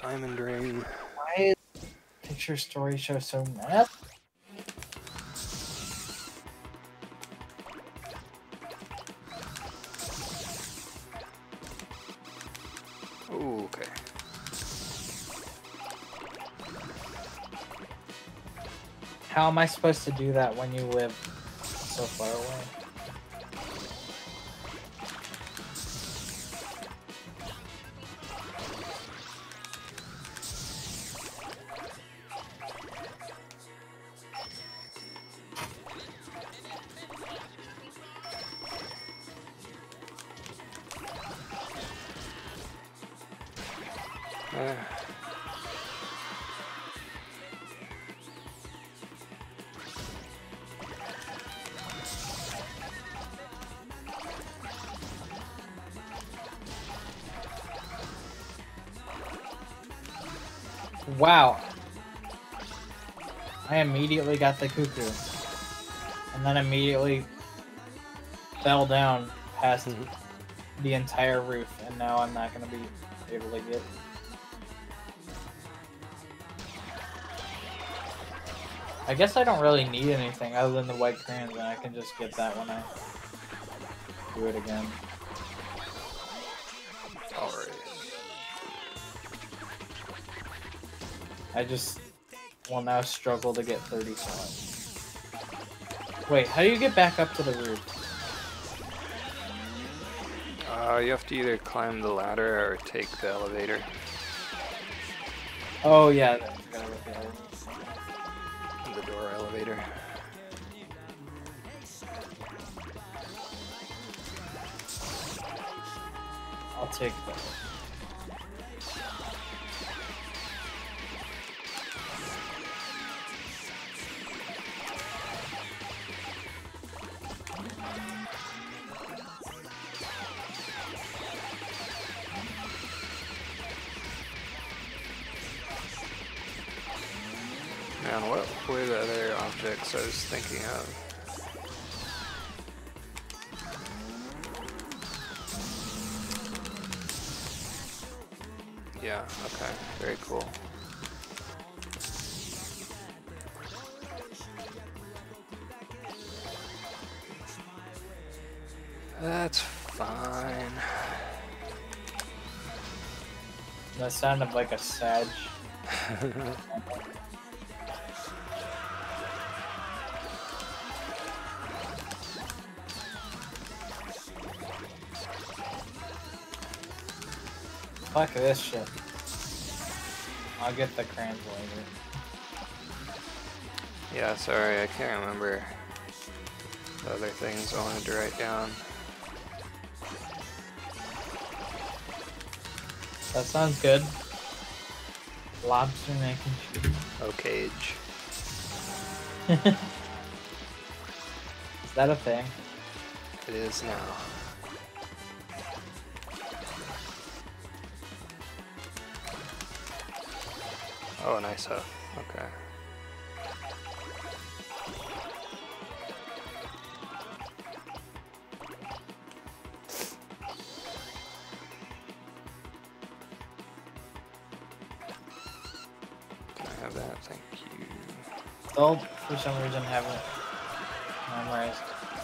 Diamond ring. Why is picture story show so mad? How am I supposed to do that when you live so far away? Got the cuckoo. And then immediately fell down past Mhm. the entire roof, and now I'm not gonna be able to get. I guess I don't really need anything other than the white crayons, and I can just get that when I do it again. Alright. I just will now struggle to get 30 slots. Wait, how do you get back up to the roof? Uh, you have to either climb the ladder or take the elevator. Oh yeah, sounded like a sag. Fuck this shit. I'll get the crayons later. Yeah, sorry, I can't remember the other things I wanted to write down. That sounds good. Lobster mac and cheese. Oh, cage. Is that a thing? It is now. Oh, nice hoof. Okay. Some reason, haven't memorized.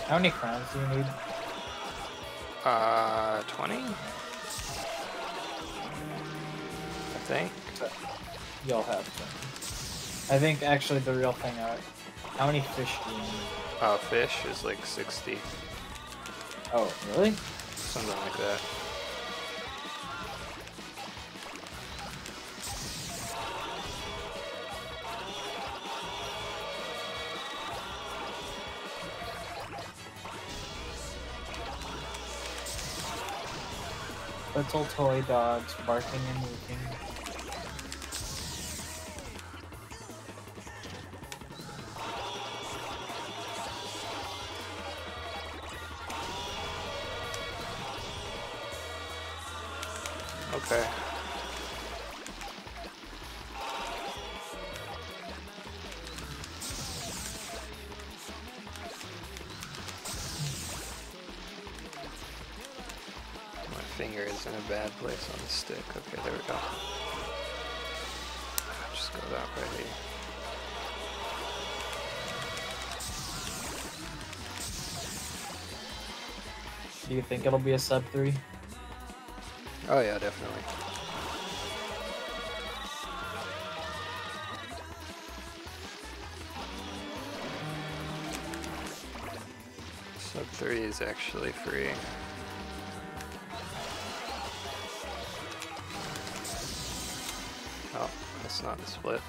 How many crowns do you need? Uh, 20? I think. You'll have to. I think actually the real thing are how many fish do you need? Uh, fish is like 60. Oh, really? Something like that. Little toy dogs barking and moving. Finger is in a bad place on the stick. Okay, there we go. Just go that way. Do you think it'll be a sub three? Oh yeah, definitely. Sub 3 is actually free. That's not the split.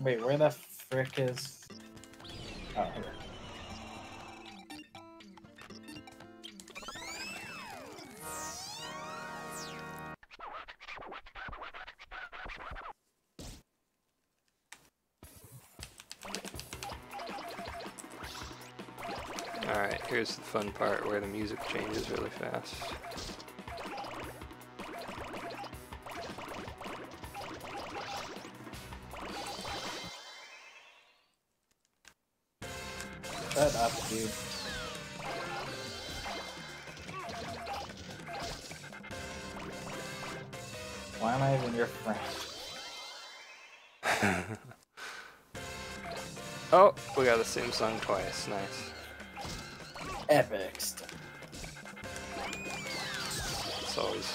Wait, where the frick is? Fun part where the music changes really fast. Shut up, dude. Why am I even your friend? Oh, we got the same song twice. Nice.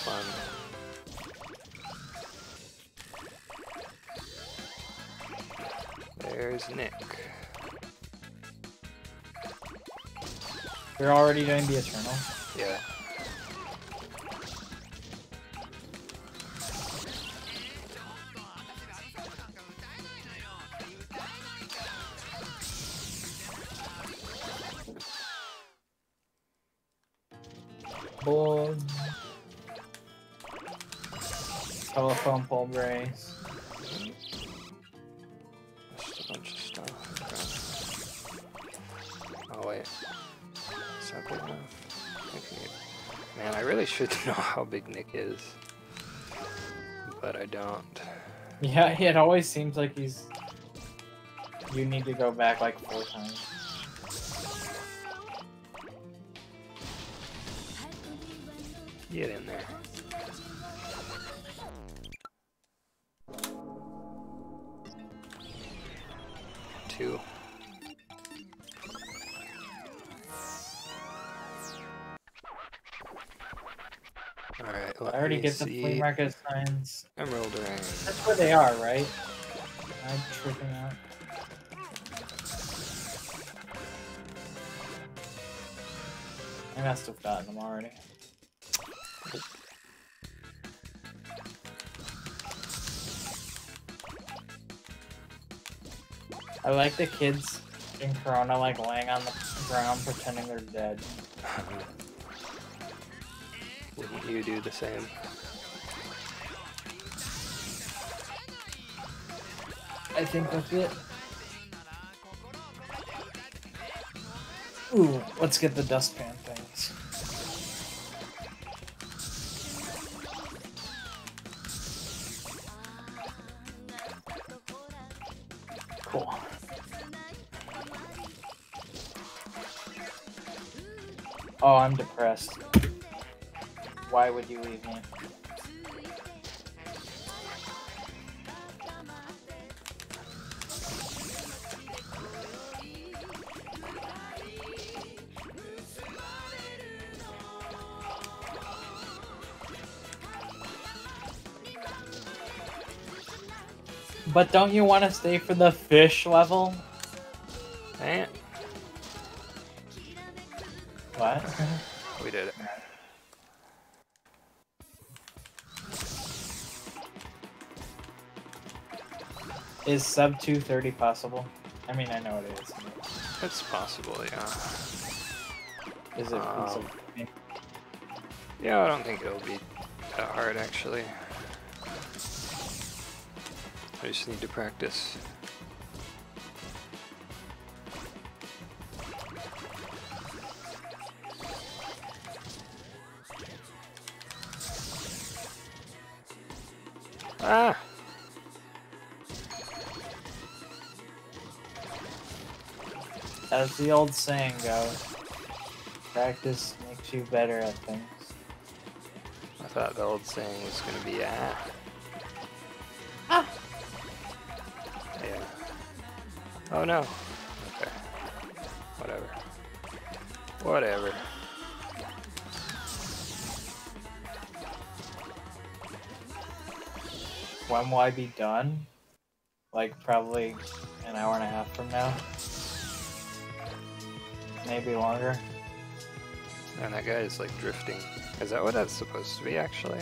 Fun. There's Nick. You're already doing the Eternal? Big Nick is. But I don't. Yeah, it always seems like he's. You need to go back like four times. I let get the flea market signs. Emerald ring. That's where they are, right? I'm tripping out. I must have gotten them already. I like the kids in Corona like laying on the ground pretending they're dead. Wouldn't you do the same? I think that's it. Ooh, let's get the dustpan things. Cool. Oh, I'm depressed. Why would you leave me? But don't you want to stay for the fish level? Eh, What? we did it. Is sub 230 possible? I mean, I know it is. It's possible, yeah. Is it? Um, Yeah, I don't think it'll be that hard actually. I just need to practice. Ah! As the old saying goes, practice makes you better at things. I thought the old saying was gonna be ah. Ah. Oh no. Okay. Whatever. Whatever. When will I be done? Like probably an hour and a half from now. Maybe longer. And that guy is like drifting. Is that what that's supposed to be actually?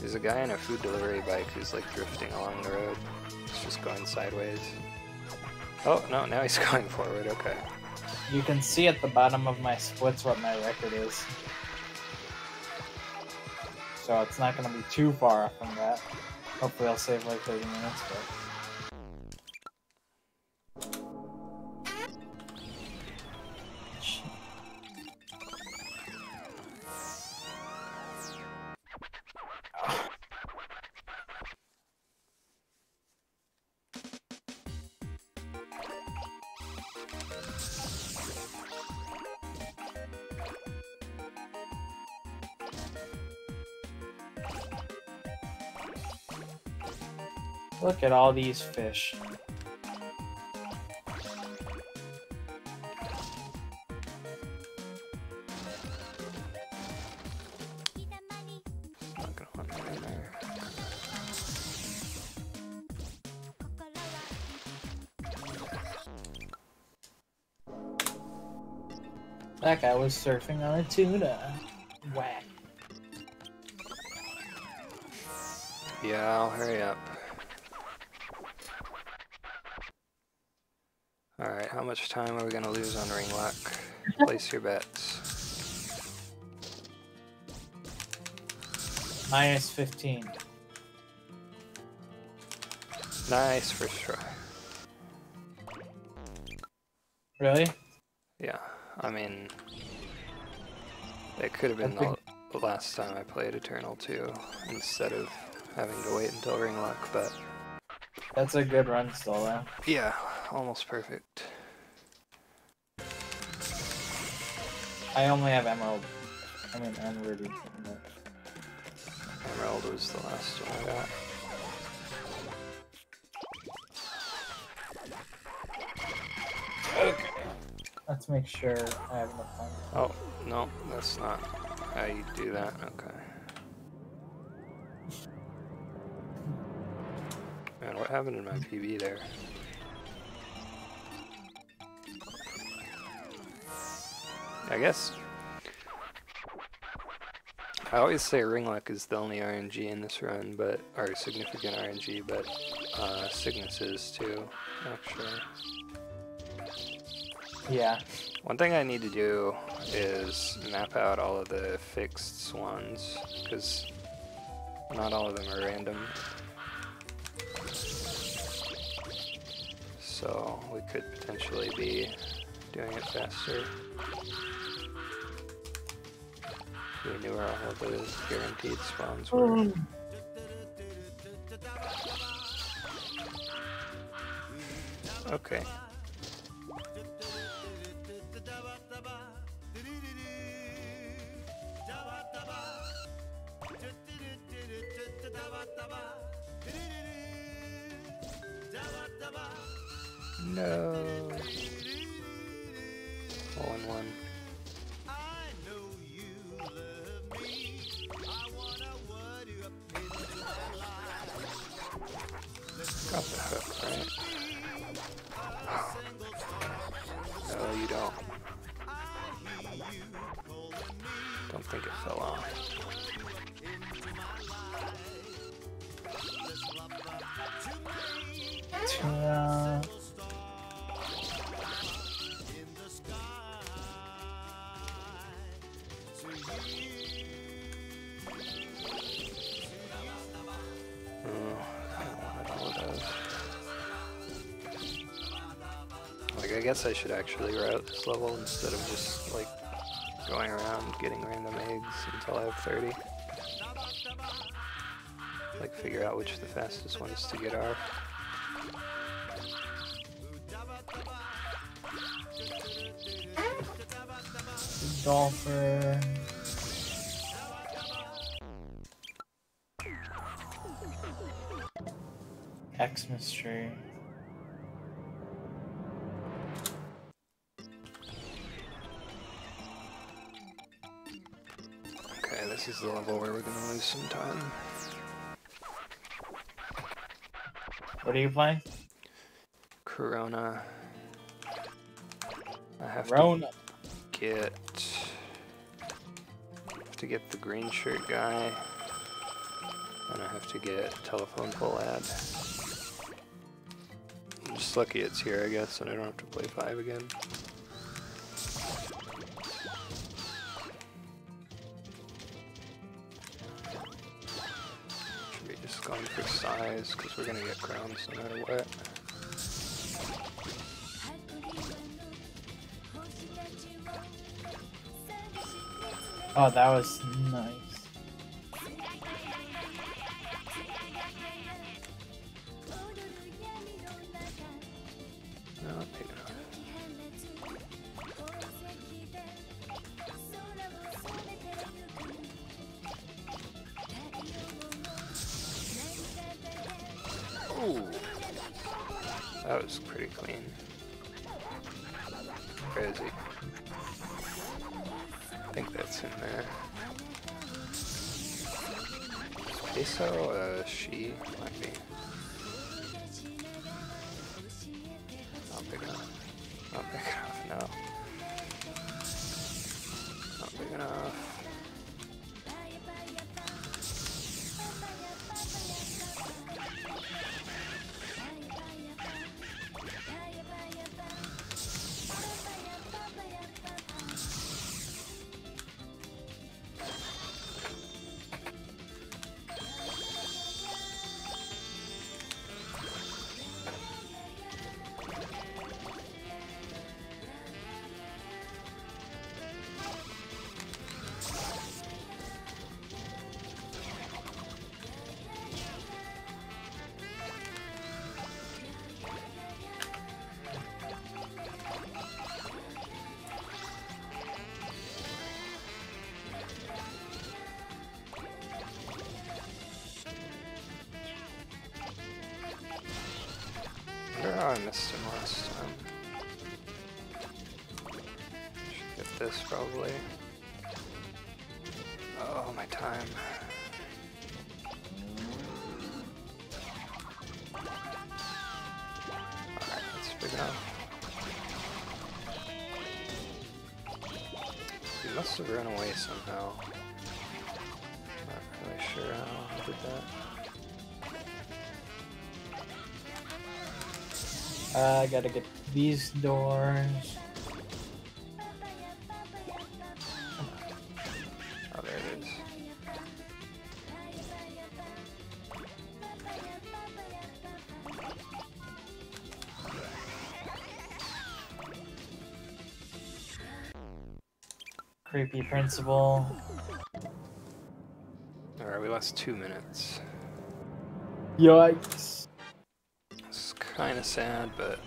There's a guy on a food delivery bike who's like drifting along the road. He's just going sideways. Oh, no, now he's going forward, okay. You can see at the bottom of my splits what my record is. So it's not gonna be too far from that. Hopefully I'll save like 30 minutes, but... Look at all these fish. That guy was surfing on a tuna. Place your bets. Minus 15. Nice first try. Really? Yeah, I mean, it could have been the, the last time I played Eternal 2 instead of having to wait until ring luck, but That's a good run still, though. yeah, almost perfect. I only have Emerald. I mean, and Ruby. Emerald was the last one I got. Okay. Let's make sure I have enough time. Oh, no, that's not how you do that. Okay. Man, what happened in my PB there? I guess. I always say ring luck is the only RNG in this run, but or significant RNG, but uh, Cygnus is too, actually. Yeah. One thing I need to do is map out all of the fixed swans, because not all of them are random. So we could potentially be doing it faster. We knew where all the guaranteed spawns were. Oh. Okay. Guess I should actually route this level instead of just, like, going around getting random eggs until I have 30. Like, figure out which the fastest ones to get are. Golfer. Xmas tree. This is the level where we're gonna lose some time. What are you playing? Corona. I have Rona. to get have to get the green shirt guy, and I have to get telephone pole ad. I'm just lucky it's here, I guess, and I don't have to play five again. Size because we're gonna get crowns no matter what. Oh, that was I gotta get these doors. Oh, there it is. Creepy principal. Alright, we lost two minutes. Yikes. It's kind of sad, but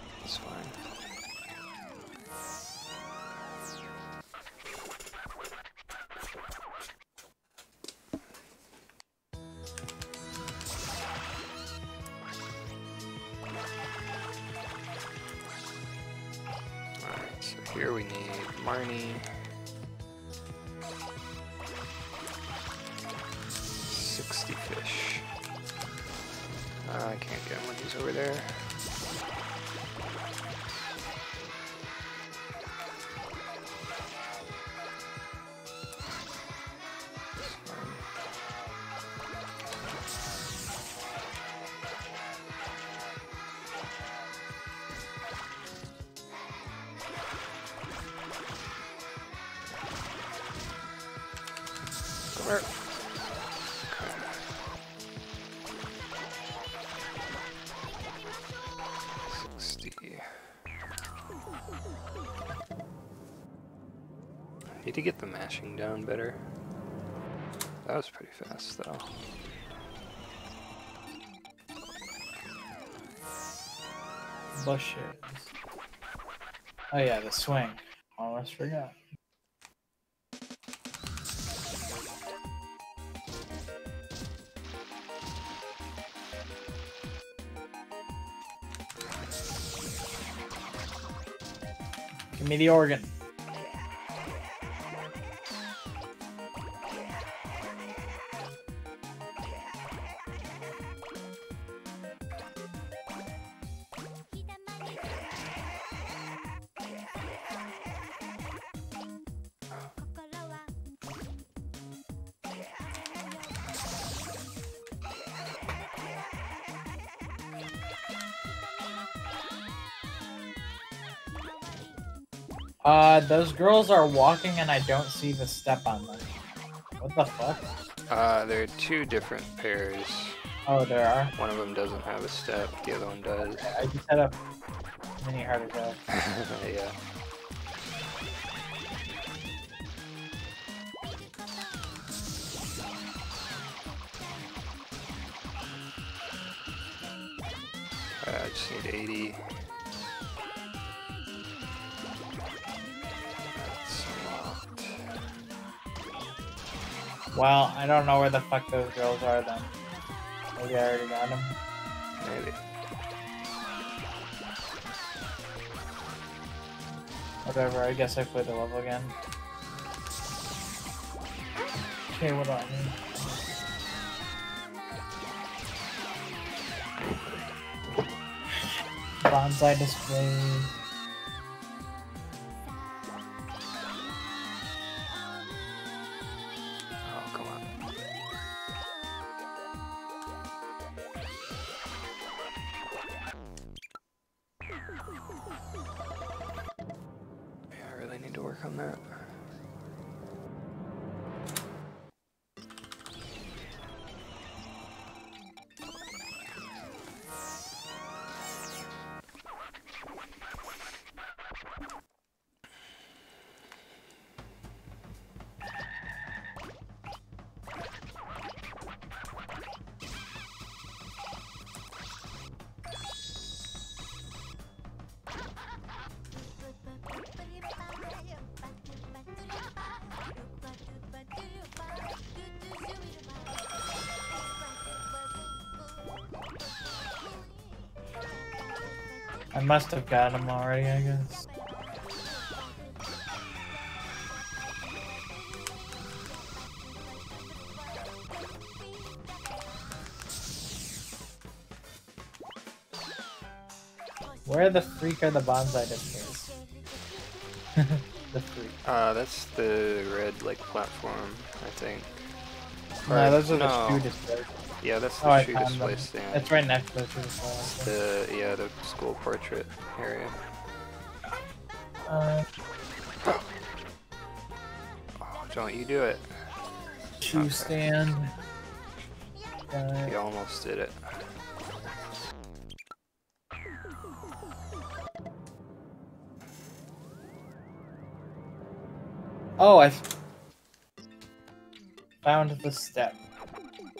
down better. That was pretty fast though. Bushes. Oh yeah, the swing. Almost forgot. Give me the organ. Uh, those girls are walking and I don't see the step on them. What the fuck? Uh, there are two different pairs. Oh, there are. One of them doesn't have a step, the other one does. I just had a mini heart attack. yeah. Uh, I just need 80. Well, I don't know where the fuck those girls are then. Maybe I already got them. Maybe. Whatever, I guess I played the level again. Okay, what do I need? Bonsai display. must have got him already, I guess. Where the freak are the bonsai I the freak. Uh, that's the red, like, platform, I think. Or, no, those are no. the shoe displays. Yeah, that's the oh, shoe display stand. It's right next to the shoe display. The, yeah, the school portrait area. Uh, Oh, don't you do it? shoe Okay. stand. Uh, You almost did it. Oh, I found the step.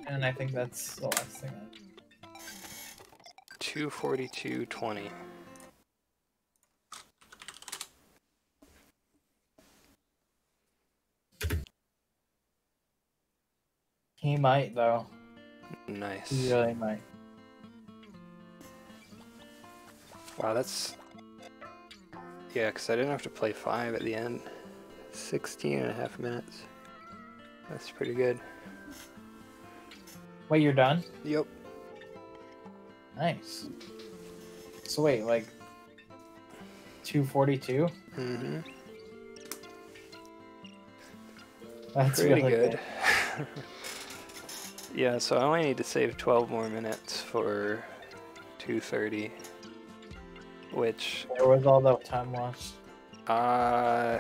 And I think that's the last thing. I... Two forty-two twenty. He might, though. Nice. He really might. Wow, that's yeah, because I didn't have to play five at the end. 16 and a half minutes. That's pretty good. Wait, you're done? Yep. Nice. So wait, like 242? Mm-hmm. That's Pretty really good. yeah, so I only need to save 12 more minutes for 230. Which, There was all the time lost. uh,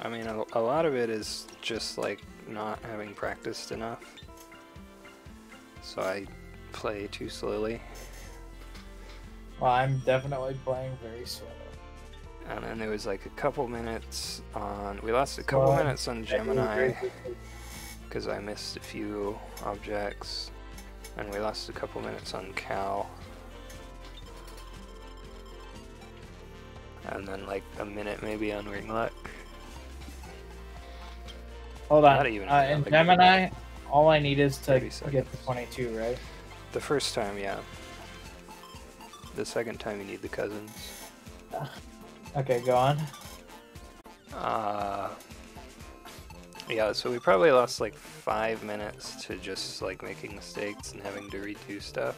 I mean, a, a lot of it is just like not having practiced enough. So I play too slowly. Well, I'm definitely playing very slow. And then there was like a couple minutes on. We lost a couple Well, minutes on Gemini because I missed a few objects. And we lost a couple minutes on Cal. And then like a minute maybe on Ring Luck. Hold on. Not even, uh, in Gemini, all I need is to get the 22, right? The first time, yeah. The second time, you need the cousins. Okay, go on. Uh, yeah, so we probably lost like five minutes to just like making mistakes and having to redo stuff.